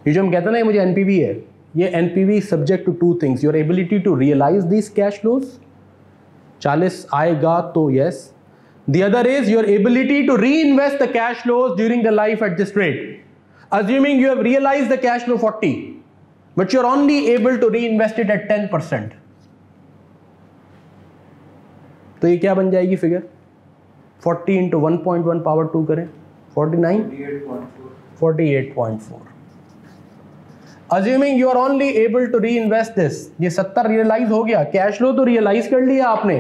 ये जो हम कहते हैं ना ये मुझे एन है ये N P V subject to two things your ability to realise this cash flows चालीस आएगा तो yes the other is your ability to reinvest the cash flows during the life at this rate assuming you have realized the cash flow 40 but you're only able to reinvest it at 10 percent तो ये क्या बन जाएगी figure 40 into one point one power two करें। 49 48.4 assuming you are only able to reinvest this ये 70 realise हो गया। Cash flow तो रियलाइज़ कर लिया आपने।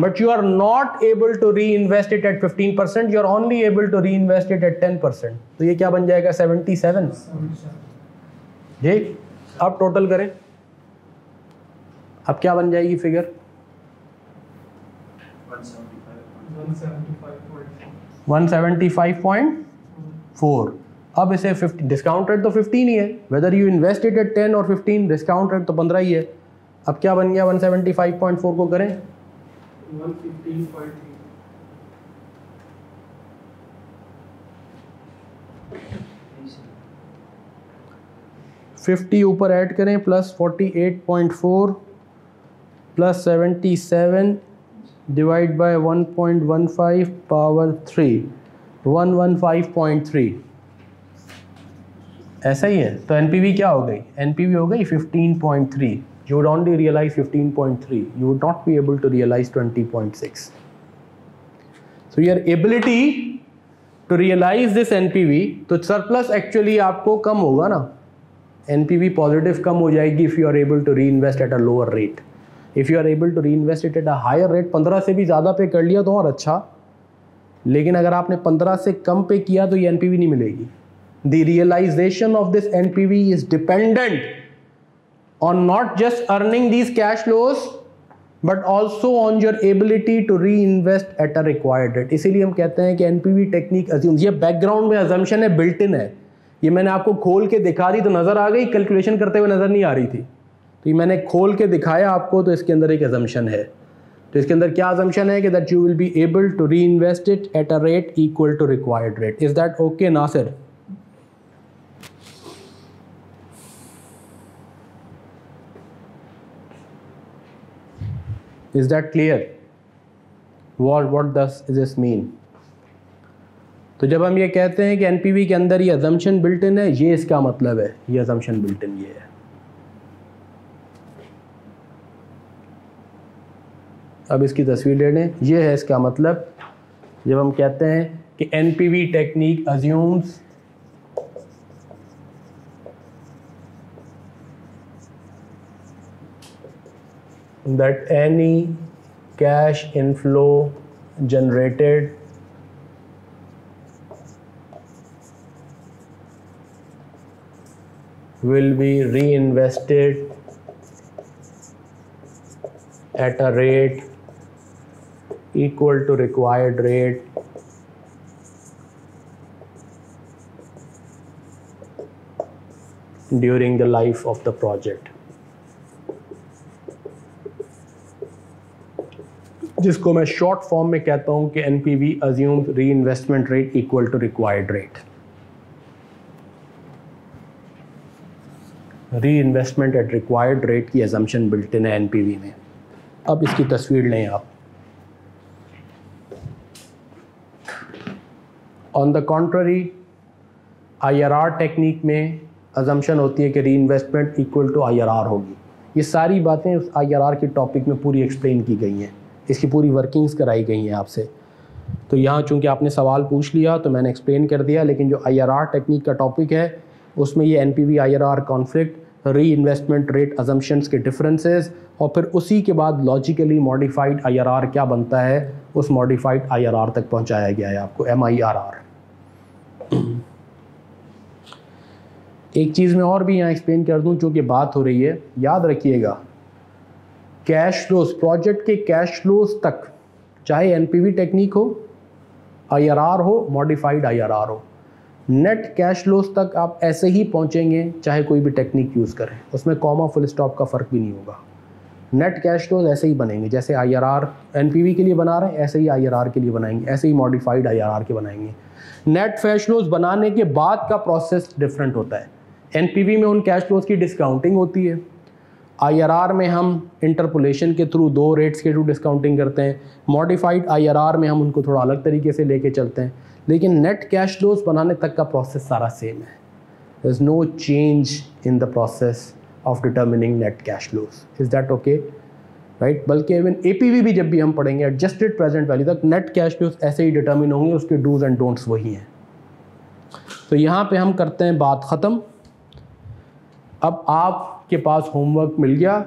But you are not able to reinvest it at 15 percent you are only able to reinvest it at 10 percent तो ये क्या बन जाएगा? 77 जी? अब टोटल करें। अब क्या बन जाएगी फिगर 175.4 अब इसे 50 डिस्काउंट रेट तो 15 ही है। Whether you invest it at 10 और 15 डिस्काउंट रेट तो 15 ही है। अब क्या बन गया 175.4 को करें? 115.3 फिफ्टी ऊपर ऐड करें plus forty eight point four plus seventy seven divide by one point one five power three one one five point three ऐसा ही है। तो एनपीवी क्या हो गई? एनपीवी हो गई fifteen point three fifteen point three you would not be able to realise twenty point six so your ability to realise this NPV तो सरप्लस एक्चुअली आपको कम होगा ना। NPV पॉजिटिव कम हो जाएगी if you are able to reinvest at a lower rate if you are able to reinvest at a higher rate पंद्रह से भी ज़्यादा पे कर लिया तो और अच्छा। लेकिन अगर आपने पंद्रह से कम पे किया तो ये NPV नहीं मिलेगी। The realisation of this N P V is dependent on not just earning these cash flows but also on your ability to reinvest at a required rate इसीलिए हम कहते हैं कि एनपीवी टेक्निक अज्यूम ये background में assumption है built in है। ये मैंने आपको खोल के दिखा दी तो नज़र आ गई कैलकुलेशन करते हुए नज़र नहीं आ रही थी। तो ये मैंने खोल के दिखाया आपको तो इसके अंदर एक एजम्पन है। तो इसके अंदर क्या एजम्पन है कि that you will be able to reinvest it at a rate equal to required rate is that okay Nasir is that clear? What what does this mean? तो जब हम ये कहते हैं कि एनपीवी के अंदर ये अजम्पन बिल्ट इन है, ये इसका मतलब है, ये अजम्पन बिल्ट इन ये है। अब इसकी तस्वीर ले लें। ये है इसका मतलब जब हम कहते हैं कि NPV technique assumes that any cash inflow generated will be reinvested at a rate equal to required rate during the life of the project जिसको मैं शॉर्ट फॉर्म में कहता हूं कि NPV assume reinvestment rate equal to required rate reinvestment at required rate की assumption built in है NPV में। अब इसकी तस्वीर लें आप। On the contrary I R R technique में अजम्पन होती है कि reinvestment equal to I R R होगी। ये सारी बातें उस आई आर आर के टॉपिक में पूरी एक्सप्लेन की गई हैं। इसकी पूरी वर्किंग्स कराई गई हैं आपसे। तो यहाँ चूँकि आपने सवाल पूछ लिया तो मैंने एक्सप्लेन कर दिया, लेकिन जो आई आर आर टेक्निक का टॉपिक है, उसमें ये N P V I R R conflict reinvestment rate assumptions के डिफरेंसेस और फिर उसी के बाद logically modified I R R क्या बनता है? उस मॉडिफाइड आई आर आर तक पहुँचाया गया है आपको एम आई आर आर एक चीज़ में और भी यहाँ एक्सप्लेन कर दूँ चूँकि बात हो रही है, याद रखिएगा। कैश फ्लोज प्रोजेक्ट के कैश फ्लोज तक, चाहे एन टेक्निक हो आईआरआर हो मॉडिफाइड आईआरआर हो नेट कैश फ्लोज तक आप ऐसे ही पहुँचेंगे, चाहे कोई भी टेक्निक यूज़ करें। उसमें कॉमा फुल स्टॉप का फ़र्क भी नहीं होगा। नेट कैश फ्लोज ऐसे ही बनेंगे, जैसे आई आर आर एन के लिए बना रहे हैं, ऐसे ही आई आर आर के लिए बनाएँगे, ऐसे ही मॉडिफाइड आई आर आर के बनाएँगे। नेट कैश फ्लोज बनाने के बाद का प्रोसेस डिफरेंट होता है। एन पी वी में उन कैश फ्लोज की डिस्काउंटिंग होती है। आईआरआर में हम इंटरपोलेशन के थ्रू दो रेट्स के थ्रू डिस्काउंटिंग करते हैं। मॉडिफाइड आईआरआर में हम उनको थोड़ा अलग तरीके से लेके चलते हैं। लेकिन नेट कैश फ्लोज बनाने तक का प्रोसेस सारा सेम है। Is no change in the process of determining net cash flows is that okay right बल्कि इवन ए भी जब भी हम पढ़ेंगे एडजस्टेड प्रेजेंट वैल्यू तक नेट कैश फ्लोज ऐसे ही डिटर्मिन होंगे, उसके डूज एंड डोंट्स वही हैं। तो यहाँ पे हम करते हैं बात ख़त्म। अब आपके पास होमवर्क मिल गया।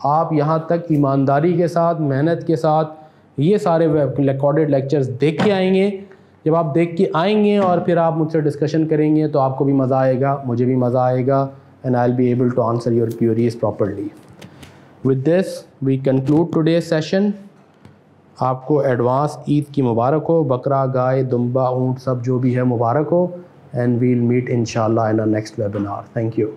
आप यहाँ तक ईमानदारी के साथ, मेहनत के साथ ये सारे रिकॉर्डेड लेक्चर्स देख के आएँगे। जब आप देख के आएँगे और फिर आप मुझसे डिस्कशन करेंगे तो आपको भी मज़ा आएगा, मुझे भी मज़ा आएगा and I'll be able to answer your queries properly with this we conclude today session आपको एडवांस ईद की मुबारक हो, बकरा, गाय, दुम्बा, ऊँट, सब जो भी है मुबारक हो and we'll meet in in next webinar thank you